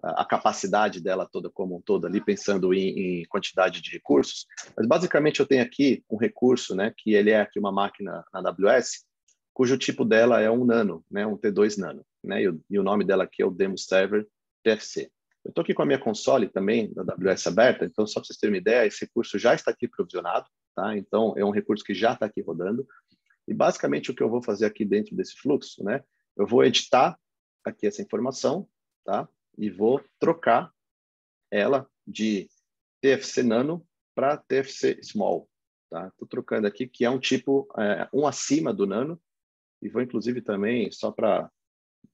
a, a capacidade dela toda como um todo ali, pensando em, em, quantidade de recursos. Mas basicamente eu tenho aqui um recurso, né, que ele é aqui uma máquina na AWS, cujo tipo dela é um nano, né, um T2 nano, né, e o, e o nome dela aqui é o Demo Server TFC. Eu estou aqui com a minha console também da AWS aberta, então só para vocês terem uma ideia, esse recurso já está aqui provisionado, tá? Então é um recurso que já está aqui rodando. E basicamente o que eu vou fazer aqui dentro desse fluxo, né? Eu vou editar aqui essa informação, tá? E vou trocar ela de TFC nano para TFC Small. Tá? Estou trocando aqui, que é um tipo, é, um acima do Nano, e vou inclusive também, só para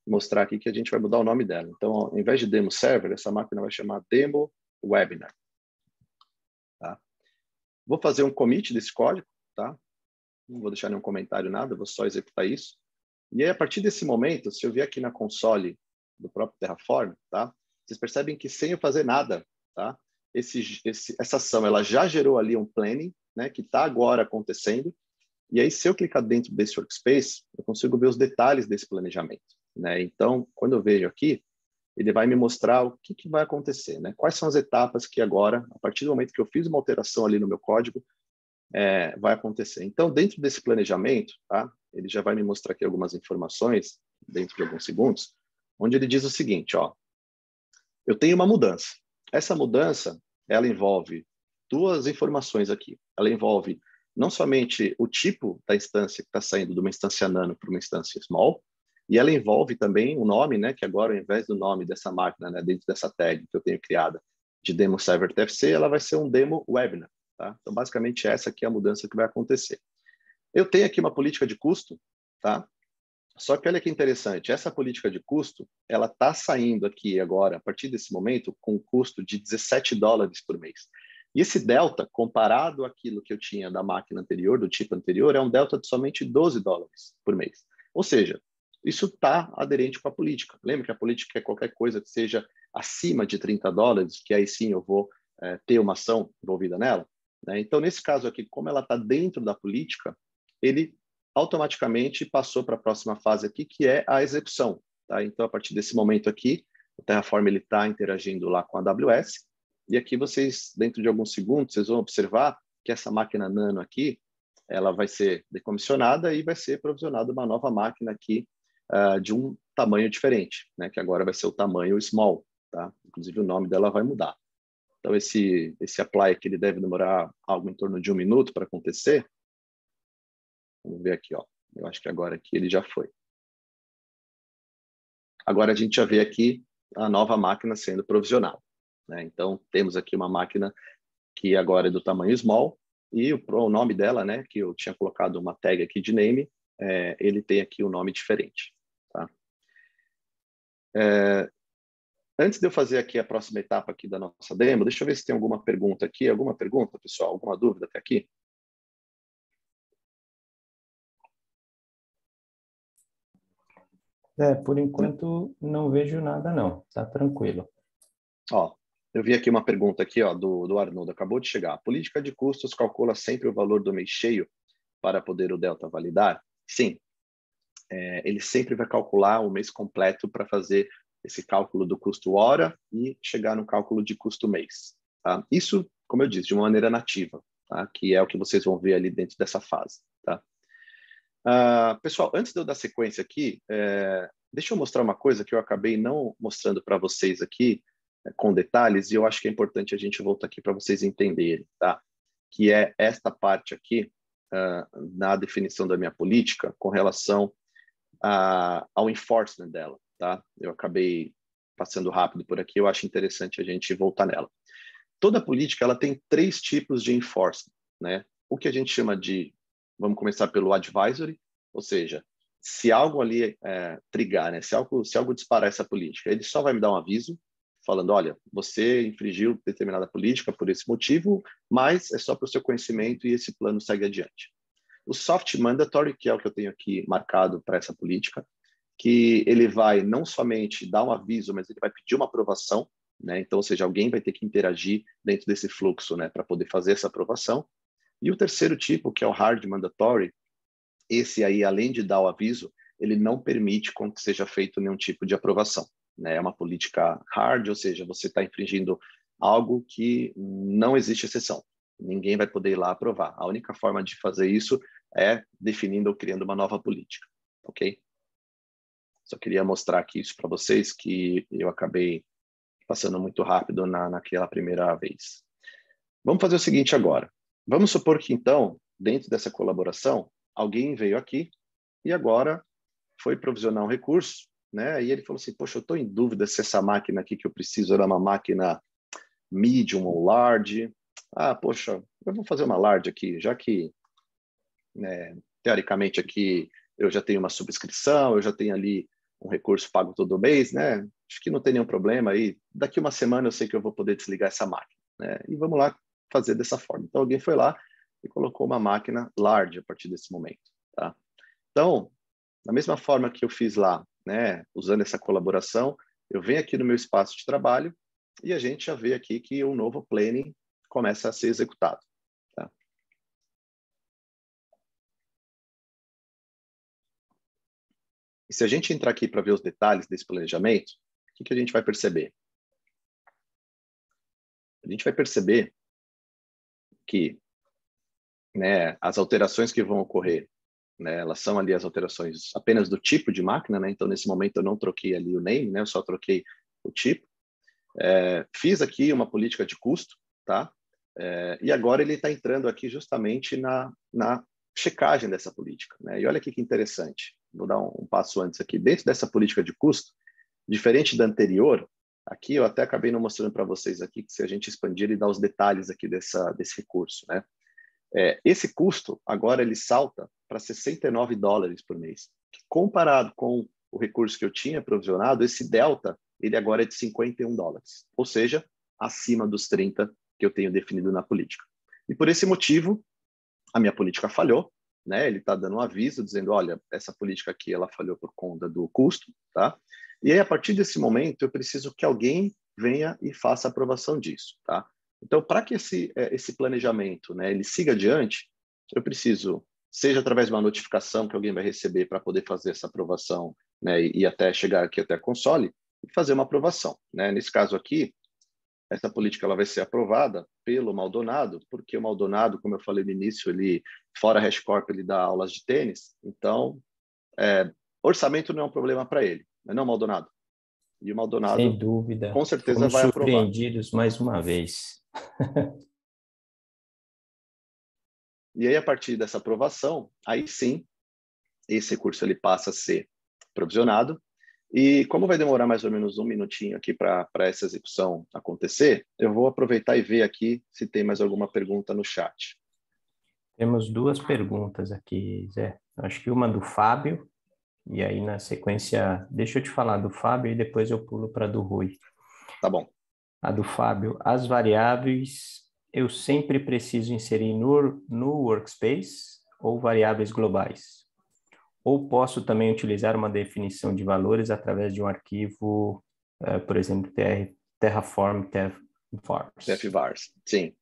mostrar aqui que a gente vai mudar o nome dela. Então, ao invés de Demo Server, essa máquina vai chamar Demo Webinar. Tá? Vou fazer um commit desse código, tá? Não vou deixar nenhum comentário, nada, vou só executar isso. E aí, a partir desse momento, se eu vier aqui na console do próprio Terraform, tá? Vocês percebem que sem eu fazer nada, tá? Esse, esse, essa ação, ela já gerou ali um planning, né? Que está agora acontecendo. E aí, se eu clicar dentro desse workspace, eu consigo ver os detalhes desse planejamento, né? Então, quando eu vejo aqui, ele vai me mostrar o que, que vai acontecer, né? Quais são as etapas que agora, a partir do momento que eu fiz uma alteração ali no meu código, é, vai acontecer. Então, dentro desse planejamento, tá? Ele já vai me mostrar aqui algumas informações dentro de alguns segundos, onde ele diz o seguinte, ó, eu tenho uma mudança. Essa mudança, ela envolve duas informações aqui. Ela envolve não somente o tipo da instância que está saindo de uma instância nano para uma instância small, e ela envolve também o nome, né, que agora, ao invés do nome dessa máquina, né, dentro dessa tag que eu tenho criada de demo server TFC, ela vai ser um demo webinar. Tá? Então, basicamente, essa aqui é a mudança que vai acontecer. Eu tenho aqui uma política de custo, tá? Só que olha que interessante, essa política de custo, ela está saindo aqui agora, a partir desse momento, com um custo de 17 dólares por mês. E esse delta, comparado àquilo que eu tinha da máquina anterior, do tipo anterior, é um delta de somente 12 dólares por mês. Ou seja, isso está aderente com a política. Lembra que a política é qualquer coisa que seja acima de 30 dólares, que aí sim eu vou é, ter uma ação envolvida nela? Né? Então, nesse caso aqui, como ela está dentro da política, ele automaticamente passou para a próxima fase aqui, que é a execução. Tá? Então, a partir desse momento aqui, o Terraform está interagindo lá com a AWS, e aqui vocês, dentro de alguns segundos, vocês vão observar que essa máquina Nano aqui, ela vai ser decomissionada e vai ser provisionada uma nova máquina aqui uh, de um tamanho diferente, né? que agora vai ser o tamanho small. Tá? Inclusive, o nome dela vai mudar. Então, esse, esse apply aqui ele deve demorar algo em torno de um minuto para acontecer. Vamos ver aqui, ó. Eu acho que agora aqui ele já foi. Agora a gente já vê aqui a nova máquina sendo provisionada. Né? Então, temos aqui uma máquina que agora é do tamanho small e o, o nome dela, né, que eu tinha colocado uma tag aqui de name, é, ele tem aqui um nome diferente. Tá? É, Antes de eu fazer aqui a próxima etapa aqui da nossa demo, deixa eu ver se tem alguma pergunta aqui. Alguma pergunta, pessoal? Alguma dúvida até aqui? É, por enquanto não vejo nada não, tá tranquilo. Ó, eu vi aqui uma pergunta aqui, ó, do, do Arnoldo, acabou de chegar. A política de custos calcula sempre o valor do mês cheio para poder o Delta validar? Sim. É, ele sempre vai calcular o mês completo para fazer esse cálculo do custo hora e chegar no cálculo de custo mês. Tá? Isso, como eu disse, de uma maneira nativa, tá? que é o que vocês vão ver ali dentro dessa fase. Tá? Uh, pessoal, antes de eu dar sequência aqui, é, deixa eu mostrar uma coisa que eu acabei não mostrando para vocês aqui é, com detalhes, e eu acho que é importante a gente voltar aqui para vocês entenderem, tá? que é esta parte aqui uh, na definição da minha política com relação a, ao enforcement dela tá? Eu acabei passando rápido por aqui, eu acho interessante a gente voltar nela. Toda política ela tem três tipos de enforcement, né? O que a gente chama de, vamos começar pelo advisory, ou seja, se algo ali é, trigar, né? Se algo, se algo disparar essa política, ele só vai me dar um aviso falando, olha, você infringiu determinada política por esse motivo, mas é só para o seu conhecimento e esse plano segue adiante. O soft mandatory, que é o que eu tenho aqui marcado para essa política, que ele vai não somente dar um aviso, mas ele vai pedir uma aprovação, né? Então, ou seja, alguém vai ter que interagir dentro desse fluxo, né, para poder fazer essa aprovação. E o terceiro tipo, que é o hard mandatory, esse aí, além de dar o aviso, ele não permite com que seja feito nenhum tipo de aprovação. Né? É uma política hard, ou seja, você está infringindo algo que não existe exceção. Ninguém vai poder ir lá aprovar. A única forma de fazer isso é definindo ou criando uma nova política, ok? Só queria mostrar aqui isso para vocês, que eu acabei passando muito rápido na, naquela primeira vez. Vamos fazer o seguinte agora. Vamos supor que, então, dentro dessa colaboração, alguém veio aqui e agora foi provisionar um recurso, né? E ele falou assim, poxa, eu estou em dúvida se essa máquina aqui que eu preciso era uma máquina medium ou large. ah, poxa, eu vou fazer uma large aqui, já que, né, teoricamente aqui eu já tenho uma subscrição, eu já tenho ali um recurso pago todo mês, né? Acho que não tem nenhum problema aí. Daqui uma semana eu sei que eu vou poder desligar essa máquina, né? E vamos lá fazer dessa forma. Então alguém foi lá e colocou uma máquina large a partir desse momento, tá? Então, da mesma forma que eu fiz lá, né, usando essa colaboração, eu venho aqui no meu espaço de trabalho e a gente já vê aqui que um novo planning começa a ser executado. Tá? E se a gente entrar aqui para ver os detalhes desse planejamento, o que, que a gente vai perceber? A gente vai perceber que né, as alterações que vão ocorrer, né, elas são ali as alterações apenas do tipo de máquina, né? Então, nesse momento, eu não troquei ali o name, né? Eu só troquei o tipo. É, fiz aqui uma política de custo, tá? É, e agora ele está entrando aqui justamente na, na checagem dessa política. Né? E olha aqui que interessante. Vou dar um, um, passo antes aqui. Dentro dessa política de custo, diferente da anterior, aqui eu até acabei não mostrando para vocês aqui que se a gente expandir e dar os detalhes aqui dessa, desse recurso, né? É, esse custo agora ele salta para 69 dólares por mês. Comparado com o recurso que eu tinha provisionado, esse delta ele agora é de 51 dólares, ou seja, acima dos 30 que eu tenho definido na política. E por esse motivo, a minha política falhou, né? Ele está dando um aviso dizendo, olha, essa política aqui ela falhou por conta do custo, tá? E aí a partir desse momento eu preciso que alguém venha e faça a aprovação disso, tá? Então, para que esse é, esse planejamento, né, ele siga adiante, eu preciso seja através de uma notificação que alguém vai receber para poder fazer essa aprovação, né, e, e até chegar aqui até a console e fazer uma aprovação, né? Nesse caso aqui, essa política ela vai ser aprovada pelo Maldonado, porque o Maldonado, como eu falei no início, ele fora a Corp ele dá aulas de tênis, então é, orçamento não é um problema para ele, não é não, Maldonado? E o Maldonado, sem dúvida, com certeza Fomos vai aprovar. surpreendidos mais uma vez. e aí a partir dessa aprovação, aí sim, esse recurso ele passa a ser provisionado e como vai demorar mais ou menos um minutinho aqui para essa execução acontecer, eu vou aproveitar e ver aqui se tem mais alguma pergunta no chat. Temos duas perguntas aqui, Zé. Acho que uma do Fábio, e aí na sequência, deixa eu te falar do Fábio e depois eu pulo para a do Rui. Tá bom. A do Fábio, as variáveis eu sempre preciso inserir no, no workspace ou variáveis globais? Ou posso também utilizar uma definição de valores através de um arquivo, uh, por exemplo, ter, Terraform TFVars. TFVars, sim.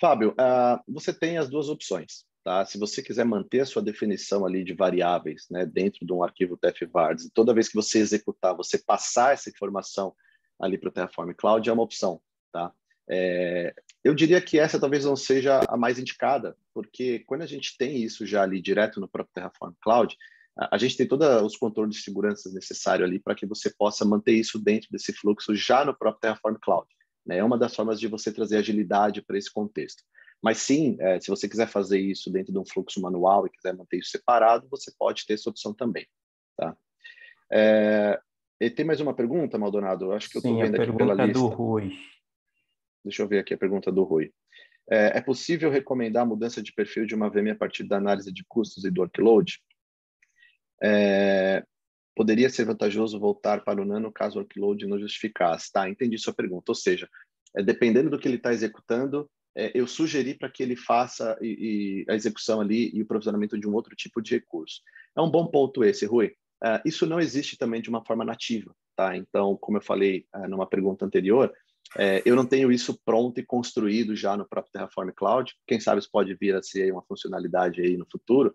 Fábio, uh, você tem as duas opções. Tá? Se você quiser manter a sua definição ali de variáveis né, dentro de um arquivo TFVars, toda vez que você executar, você passar essa informação ali para o Terraform Cloud, é uma opção. Tá? É, eu diria que essa talvez não seja a mais indicada, porque quando a gente tem isso já ali direto no próprio Terraform Cloud, a gente tem todos os controles de segurança necessários ali para que você possa manter isso dentro desse fluxo já no próprio Terraform Cloud. Né? É uma das formas de você trazer agilidade para esse contexto. Mas sim, é, se você quiser fazer isso dentro de um fluxo manual e quiser manter isso separado, você pode ter essa opção também. Tá? É, e tem mais uma pergunta, Maldonado? Eu acho que eu estou vendo aqui pela lista. do Rui. Deixa eu ver aqui a pergunta do Rui. É, é possível recomendar a mudança de perfil de uma VM a partir da análise de custos e do workload? É, poderia ser vantajoso voltar para o Nano caso o workload não justificasse. Tá, entendi sua pergunta. Ou seja, é, dependendo do que ele está executando, é, eu sugeri para que ele faça e, e a execução ali e o provisionamento de um outro tipo de recurso. É um bom ponto esse, Rui. É, isso não existe também de uma forma nativa, tá? Então, como eu falei é, numa pergunta anterior, é, eu não tenho isso pronto e construído já no próprio Terraform Cloud. Quem sabe isso pode vir a ser uma funcionalidade aí no futuro,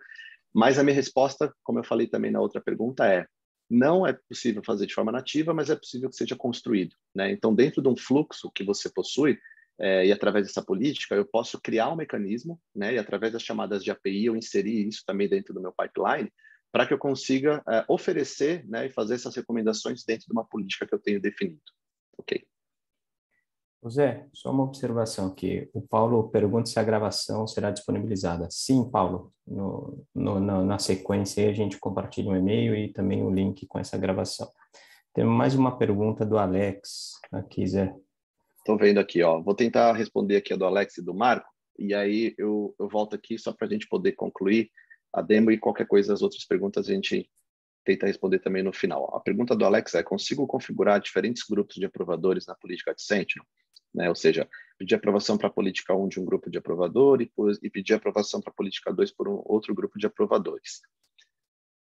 mas a minha resposta, como eu falei também na outra pergunta, é não é possível fazer de forma nativa, mas é possível que seja construído. Né? Então, dentro de um fluxo que você possui, é, e através dessa política, eu posso criar um mecanismo, né? e através das chamadas de API, eu inserir isso também dentro do meu pipeline, para que eu consiga é, oferecer né, e fazer essas recomendações dentro de uma política que eu tenho definido. Ok? Zé, só uma observação aqui. O Paulo pergunta se a gravação será disponibilizada. Sim, Paulo. No, no, na, na, sequência a gente compartilha um e-mail e também o um link com essa gravação. Tem mais uma pergunta do Alex aqui, Zé. Estou vendo aqui, ó. Vou tentar responder aqui a do Alex e do Marco, e aí eu, eu volto aqui só para a gente poder concluir a demo e qualquer coisa, as outras perguntas a gente tenta responder também no final. A pergunta do Alex é: consigo configurar diferentes grupos de aprovadores na política de Sentinel? Né? Ou seja, pedir aprovação para a política 1 de um grupo de aprovador e, e pedir aprovação para a política 2 por um outro grupo de aprovadores.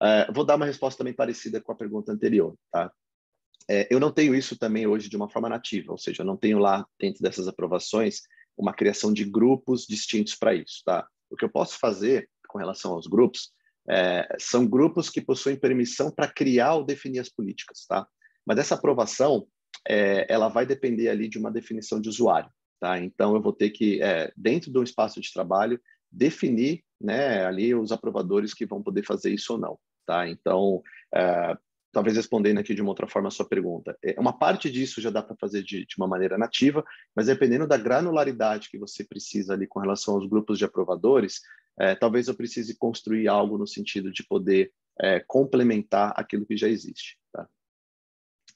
É, vou dar uma resposta também parecida com a pergunta anterior. Tá? É, eu não tenho isso também hoje de uma forma nativa, ou seja, eu não tenho lá dentro dessas aprovações uma criação de grupos distintos para isso. Tá? O que eu posso fazer com relação aos grupos é, são grupos que possuem permissão para criar ou definir as políticas, tá? Mas essa aprovação, é, ela vai depender ali de uma definição de usuário, tá? Então eu vou ter que, é, dentro do espaço de trabalho, definir, né, ali os aprovadores que vão poder fazer isso ou não, tá? Então, é, talvez respondendo aqui de uma outra forma a sua pergunta, é, uma parte disso já dá para fazer de, de, uma maneira nativa, mas dependendo da granularidade que você precisa ali com relação aos grupos de aprovadores, é, talvez eu precise construir algo no sentido de poder é, complementar aquilo que já existe. Tá?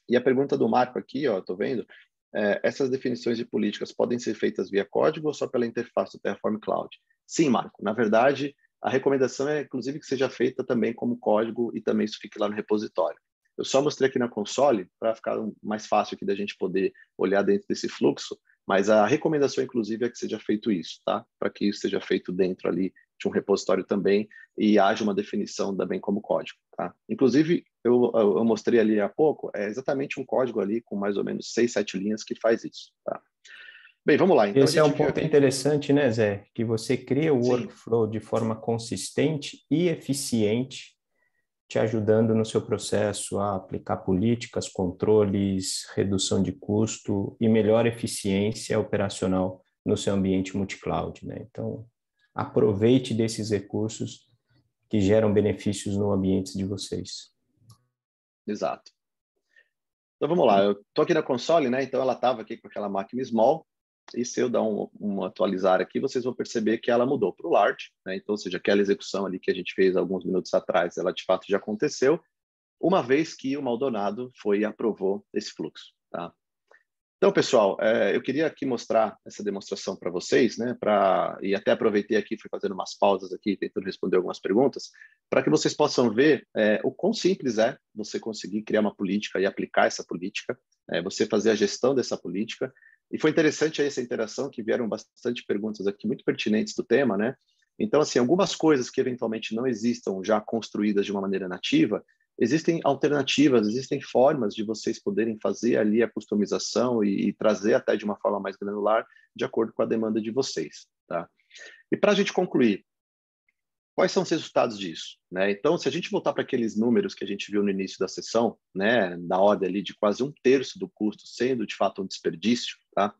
E a pergunta do Marco aqui, ó, estou vendo, é, essas definições de políticas podem ser feitas via código ou só pela interface do Terraform Cloud? Sim, Marco. Na verdade, a recomendação é, inclusive, que seja feita também como código e também isso fique lá no repositório. Eu só mostrei aqui na console para ficar mais fácil aqui da gente poder olhar dentro desse fluxo, mas a recomendação, inclusive, é que seja feito isso, tá? Para que isso seja feito dentro ali de um repositório também e haja uma definição também como código, tá? Inclusive, eu, eu mostrei ali há pouco, é exatamente um código ali com mais ou menos seis, sete linhas que faz isso, tá? Bem, vamos lá. Então, Esse é um ponto aqui... interessante, né, Zé? Que você cria o Sim. workflow de forma consistente e eficiente, te ajudando no seu processo a aplicar políticas, controles, redução de custo e melhor eficiência operacional no seu ambiente multi-cloud, né? Então, aproveite desses recursos que geram benefícios no ambiente de vocês. Exato. Então vamos lá, eu estou aqui na console, né? Então ela estava aqui com aquela máquina small, e se eu dar um, um atualizar aqui, vocês vão perceber que ela mudou para o large, né? Então, ou seja, aquela execução ali que a gente fez alguns minutos atrás, ela de fato já aconteceu, uma vez que o Maldonado foi e aprovou esse fluxo, tá? Então, pessoal, é, eu queria aqui mostrar essa demonstração para vocês, né? Pra, e até aproveitei aqui, fui fazendo umas pausas aqui, tentando responder algumas perguntas, para que vocês possam ver é, o quão simples é você conseguir criar uma política e aplicar essa política, é, você fazer a gestão dessa política e foi interessante essa interação, que vieram bastante perguntas aqui muito pertinentes do tema, né? Então, assim, algumas coisas que eventualmente não existam já construídas de uma maneira nativa, existem alternativas, existem formas de vocês poderem fazer ali a customização e, e trazer até de uma forma mais granular, de acordo com a demanda de vocês, tá? E para a gente concluir, Quais são os resultados disso? Né? Então, se a gente voltar para aqueles números que a gente viu no início da sessão, né, da ordem ali de quase um terço do custo sendo de fato um desperdício, tá?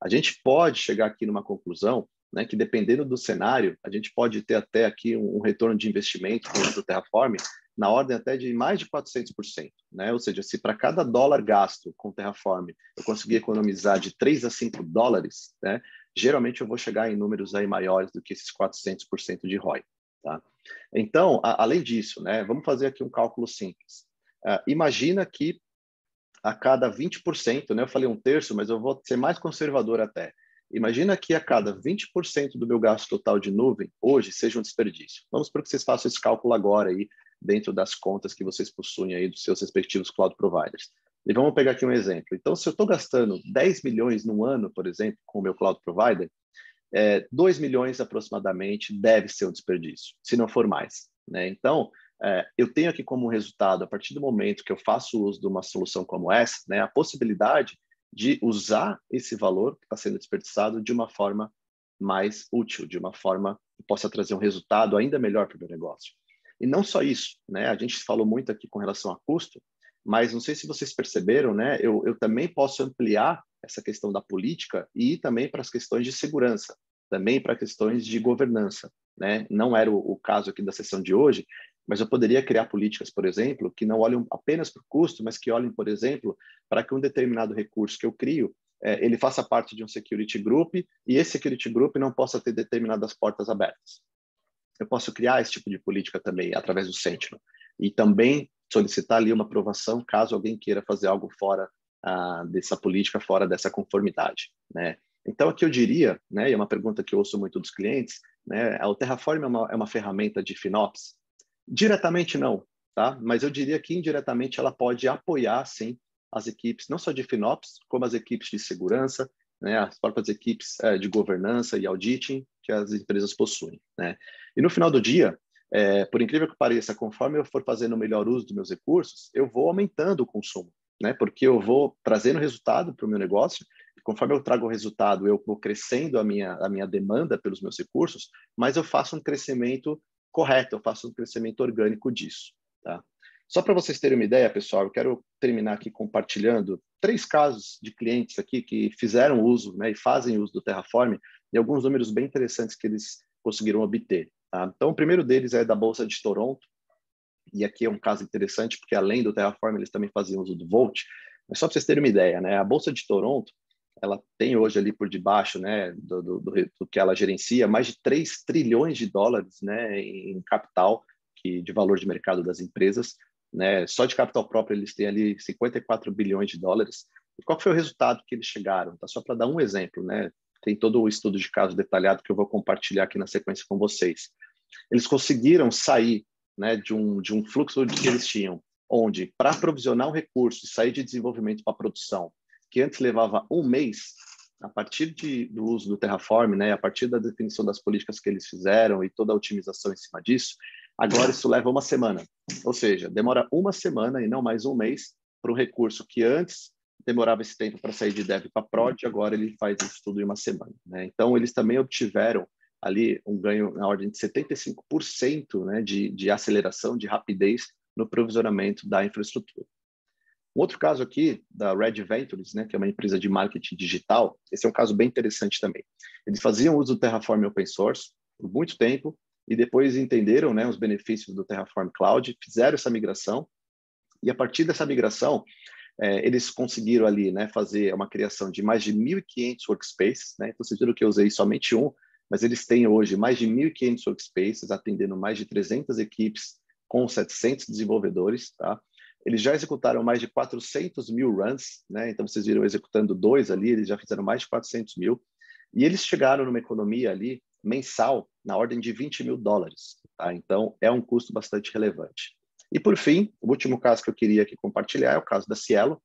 a gente pode chegar aqui numa conclusão né, que dependendo do cenário, a gente pode ter até aqui um, um retorno de investimento do Terraform na ordem até de mais de 400%. Né? Ou seja, se para cada dólar gasto com Terraform eu conseguir economizar de 3 a 5 dólares, né, geralmente eu vou chegar em números aí maiores do que esses 400% de ROI. Tá? Então, a, além disso, né, vamos fazer aqui um cálculo simples. Uh, imagina que a cada 20%, né, eu falei um terço, mas eu vou ser mais conservador até. Imagina que a cada 20% do meu gasto total de nuvem hoje seja um desperdício. Vamos para que vocês façam esse cálculo agora aí dentro das contas que vocês possuem aí dos seus respectivos cloud providers. E vamos pegar aqui um exemplo. Então, se eu estou gastando 10 milhões no ano, por exemplo, com o meu cloud provider, é, 2 milhões aproximadamente deve ser um desperdício, se não for mais. Né? Então, é, eu tenho aqui como resultado, a partir do momento que eu faço uso de uma solução como essa, né, a possibilidade de usar esse valor que está sendo desperdiçado de uma forma mais útil, de uma forma que possa trazer um resultado ainda melhor para o meu negócio. E não só isso, né? A gente falou muito aqui com relação a custo, mas não sei se vocês perceberam, né? Eu, eu também posso ampliar essa questão da política e também para as questões de segurança, também para questões de governança. Né? Não era o, o, caso aqui da sessão de hoje, mas eu poderia criar políticas, por exemplo, que não olhem apenas para o custo, mas que olhem, por exemplo, para que um determinado recurso que eu crio, é, ele faça parte de um security group e esse security group não possa ter determinadas portas abertas. Eu posso criar esse tipo de política também através do Sentinel e também solicitar ali uma aprovação caso alguém queira fazer algo fora ah, dessa política fora dessa conformidade, né? Então, aqui eu diria, né, e é uma pergunta que eu ouço muito dos clientes, né, o Terraform é uma, é uma ferramenta de FinOps? Diretamente não, tá? Mas eu diria que indiretamente ela pode apoiar, sim, as equipes, não só de FinOps, como as equipes de segurança, né, as próprias equipes é, de governança e auditing que as empresas possuem. Né? E no final do dia, é, por incrível que pareça, conforme eu for fazendo o melhor uso dos meus recursos, eu vou aumentando o consumo, né? porque eu vou trazendo resultado para o meu negócio, conforme eu trago o resultado, eu vou crescendo a minha, a minha demanda pelos meus recursos, mas eu faço um crescimento correto, eu faço um crescimento orgânico disso. Tá? Só para vocês terem uma ideia, pessoal, eu quero terminar aqui compartilhando três casos de clientes aqui que fizeram uso né, e fazem uso do Terraform e alguns números bem interessantes que eles conseguiram obter. Tá? Então, o primeiro deles é da Bolsa de Toronto, e aqui é um caso interessante, porque além do Terraform, eles também faziam uso do Volt. Mas só para vocês terem uma ideia, né? a Bolsa de Toronto ela tem hoje ali por debaixo né, do, do, do, que ela gerencia mais de 3 trilhões de dólares né, em capital que, de valor de mercado das empresas. Né? Só de capital próprio eles têm ali 54 bilhões de dólares. E qual foi o resultado que eles chegaram? Tá? Só para dar um exemplo, né? tem todo o estudo de caso detalhado que eu vou compartilhar aqui na sequência com vocês. Eles conseguiram sair né, de, um, de um fluxo que eles tinham, onde para aprovisionar um recurso sair de desenvolvimento para produção, que antes levava um mês, a partir de, do uso do Terraform, né, a partir da definição das políticas que eles fizeram e toda a otimização em cima disso, agora isso leva uma semana. Ou seja, demora uma semana e não mais um mês para um recurso que antes demorava esse tempo para sair de dev para prod, agora ele faz isso tudo em uma semana. Né? Então, eles também obtiveram ali um ganho na ordem de 75% né, de, de aceleração, de rapidez no provisionamento da infraestrutura. Um outro caso aqui, da Red Ventures, né, que é uma empresa de marketing digital, esse é um caso bem interessante também. Eles faziam uso do Terraform Open Source por muito tempo e depois entenderam né, os benefícios do Terraform Cloud, fizeram essa migração e a partir dessa migração, é, eles conseguiram ali né, fazer uma criação de mais de 1.500 workspaces. Né? Então, vocês viram que eu usei somente um, mas eles têm hoje mais de 1.500 workspaces, atendendo mais de 300 equipes com 700 desenvolvedores. Tá? Eles já executaram mais de 400 mil runs, né? então vocês viram executando dois ali, eles já fizeram mais de 400 mil. E eles chegaram numa economia ali mensal na ordem de 20 mil dólares. Tá? Então, é um custo bastante relevante. E por fim, o último caso que eu queria aqui compartilhar é o caso da Cielo,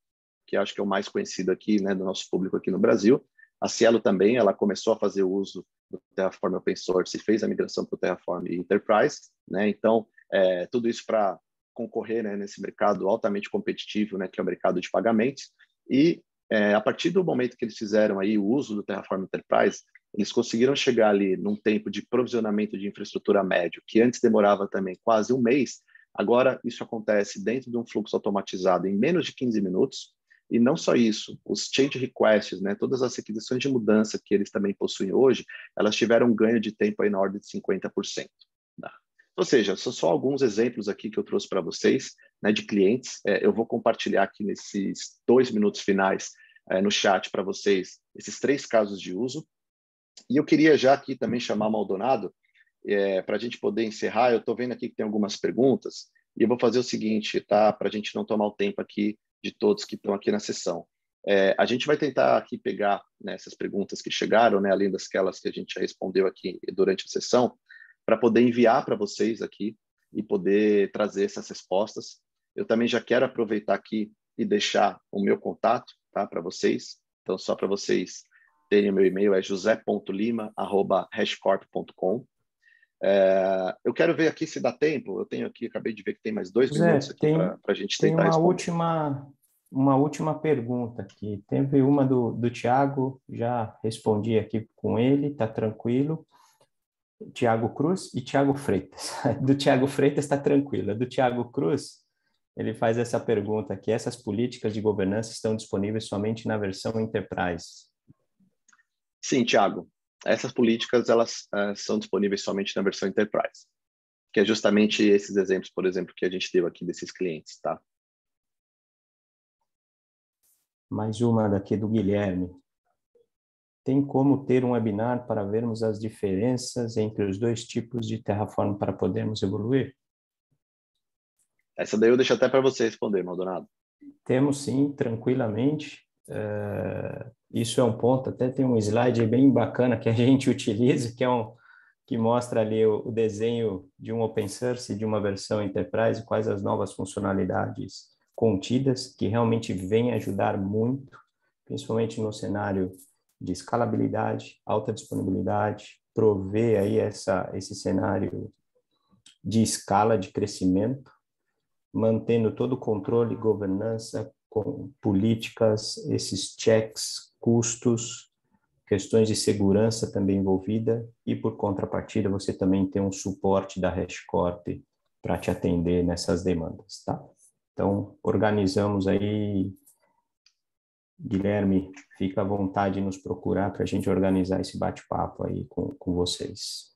que acho que é o mais conhecido aqui, né, do nosso público aqui no Brasil. A Cielo também, ela começou a fazer uso do Terraform Open Source e fez a migração para o Terraform Enterprise, né? Então, é, tudo isso para concorrer né, nesse mercado altamente competitivo, né, que é o mercado de pagamentos. E é, a partir do momento que eles fizeram aí o uso do Terraform Enterprise, eles conseguiram chegar ali num tempo de provisionamento de infraestrutura médio, que antes demorava também quase um mês, Agora, isso acontece dentro de um fluxo automatizado em menos de 15 minutos. E não só isso, os change requests, né, todas as requisições de mudança que eles também possuem hoje, elas tiveram um ganho de tempo aí na ordem de 50%. Ou seja, são só alguns exemplos aqui que eu trouxe para vocês, né, de clientes. É, eu vou compartilhar aqui nesses dois minutos finais é, no chat para vocês esses três casos de uso. E eu queria já aqui também chamar Maldonado é, para a gente poder encerrar, eu estou vendo aqui que tem algumas perguntas, e eu vou fazer o seguinte, tá? Para a gente não tomar o tempo aqui de todos que estão aqui na sessão. É, a gente vai tentar aqui pegar né, essas perguntas que chegaram, né, além das que a gente já respondeu aqui durante a sessão, para poder enviar para vocês aqui e poder trazer essas respostas. Eu também já quero aproveitar aqui e deixar o meu contato tá, para vocês. Então, só para vocês terem o meu e-mail, é josé.lima.hashcorp.com. É, eu quero ver aqui se dá tempo. Eu tenho aqui, acabei de ver que tem mais dois Zé, minutos para a gente tentar tem uma responder. última uma última pergunta aqui. Teve uma do, do Tiago, já respondi aqui com ele, está tranquilo. Tiago Cruz e Tiago Freitas. Do Tiago Freitas está tranquilo. Do Tiago Cruz, ele faz essa pergunta aqui: essas políticas de governança estão disponíveis somente na versão Enterprise? Sim, Tiago essas políticas elas uh, são disponíveis somente na versão Enterprise, que é justamente esses exemplos, por exemplo, que a gente deu aqui desses clientes, tá? Mais uma daqui do Guilherme. Tem como ter um webinar para vermos as diferenças entre os dois tipos de Terraform para podermos evoluir? Essa daí eu deixo até para você responder, Maldonado. Temos sim, tranquilamente. Uh, isso é um ponto, até tem um slide bem bacana que a gente utiliza, que é um que mostra ali o, o desenho de um open source de uma versão enterprise, quais as novas funcionalidades contidas que realmente vêm ajudar muito, principalmente no cenário de escalabilidade, alta disponibilidade, prover aí essa esse cenário de escala de crescimento, mantendo todo o controle, governança, com políticas, esses checks, custos, questões de segurança também envolvida e por contrapartida você também tem um suporte da HashCorp para te atender nessas demandas, tá? Então, organizamos aí, Guilherme, fica à vontade de nos procurar para a gente organizar esse bate-papo aí com, com vocês.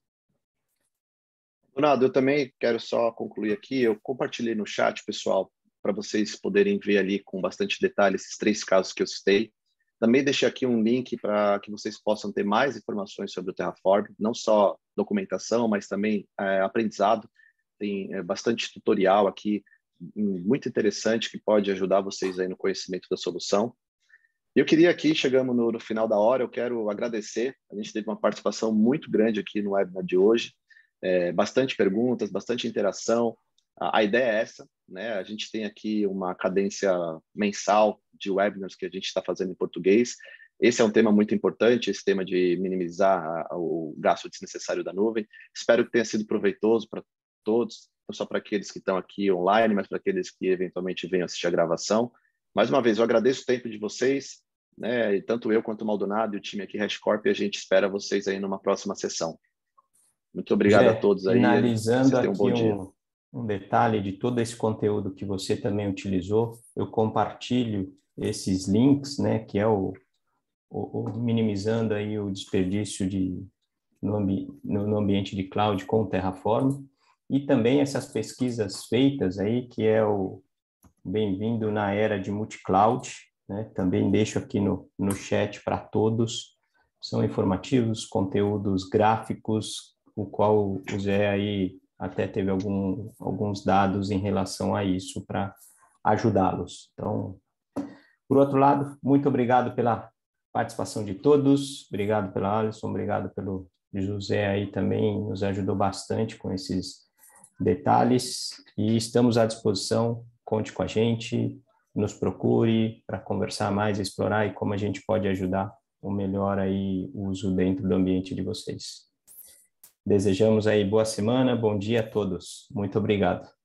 Ronaldo, eu também quero só concluir aqui, eu compartilhei no chat, pessoal, para vocês poderem ver ali com bastante detalhe esses três casos que eu citei. Também deixei aqui um link para que vocês possam ter mais informações sobre o Terraform, não só documentação, mas também é, aprendizado. Tem é, bastante tutorial aqui, muito interessante, que pode ajudar vocês aí no conhecimento da solução. Eu queria aqui, chegamos no, no, final da hora, eu quero agradecer. A gente teve uma participação muito grande aqui no webinar de hoje, é, bastante perguntas, bastante interação. A, a ideia é essa, né? A gente tem aqui uma cadência mensal de webinars que a gente está fazendo em português. Esse é um tema muito importante, esse tema de minimizar o gasto desnecessário da nuvem. Espero que tenha sido proveitoso para todos, não só para aqueles que estão aqui online, mas para aqueles que eventualmente venham assistir a gravação. Mais uma vez, eu agradeço o tempo de vocês, né? E tanto eu quanto o Maldonado e o time aqui HashCorp, e a gente espera vocês aí numa próxima sessão. Muito obrigado a todos aí. Finalizando aqui um, um detalhe de todo esse conteúdo que você também utilizou, eu compartilho esses links, né, que é o, o, o minimizando aí o desperdício de no, ambi, no, no, ambiente de cloud com o Terraform e também essas pesquisas feitas aí que é o bem-vindo na era de multi-cloud, né? Também deixo aqui no, no chat para todos. São informativos, conteúdos gráficos, o qual o Zé aí até teve algum, alguns dados em relação a isso para ajudá-los. Então, por outro lado, muito obrigado pela participação de todos, obrigado pela Alisson, obrigado pelo José aí também, nos ajudou bastante com esses detalhes e estamos à disposição, conte com a gente, nos procure para conversar mais, explorar e como a gente pode ajudar o melhor aí uso dentro do ambiente de vocês. Desejamos aí boa semana, bom dia a todos. Muito obrigado.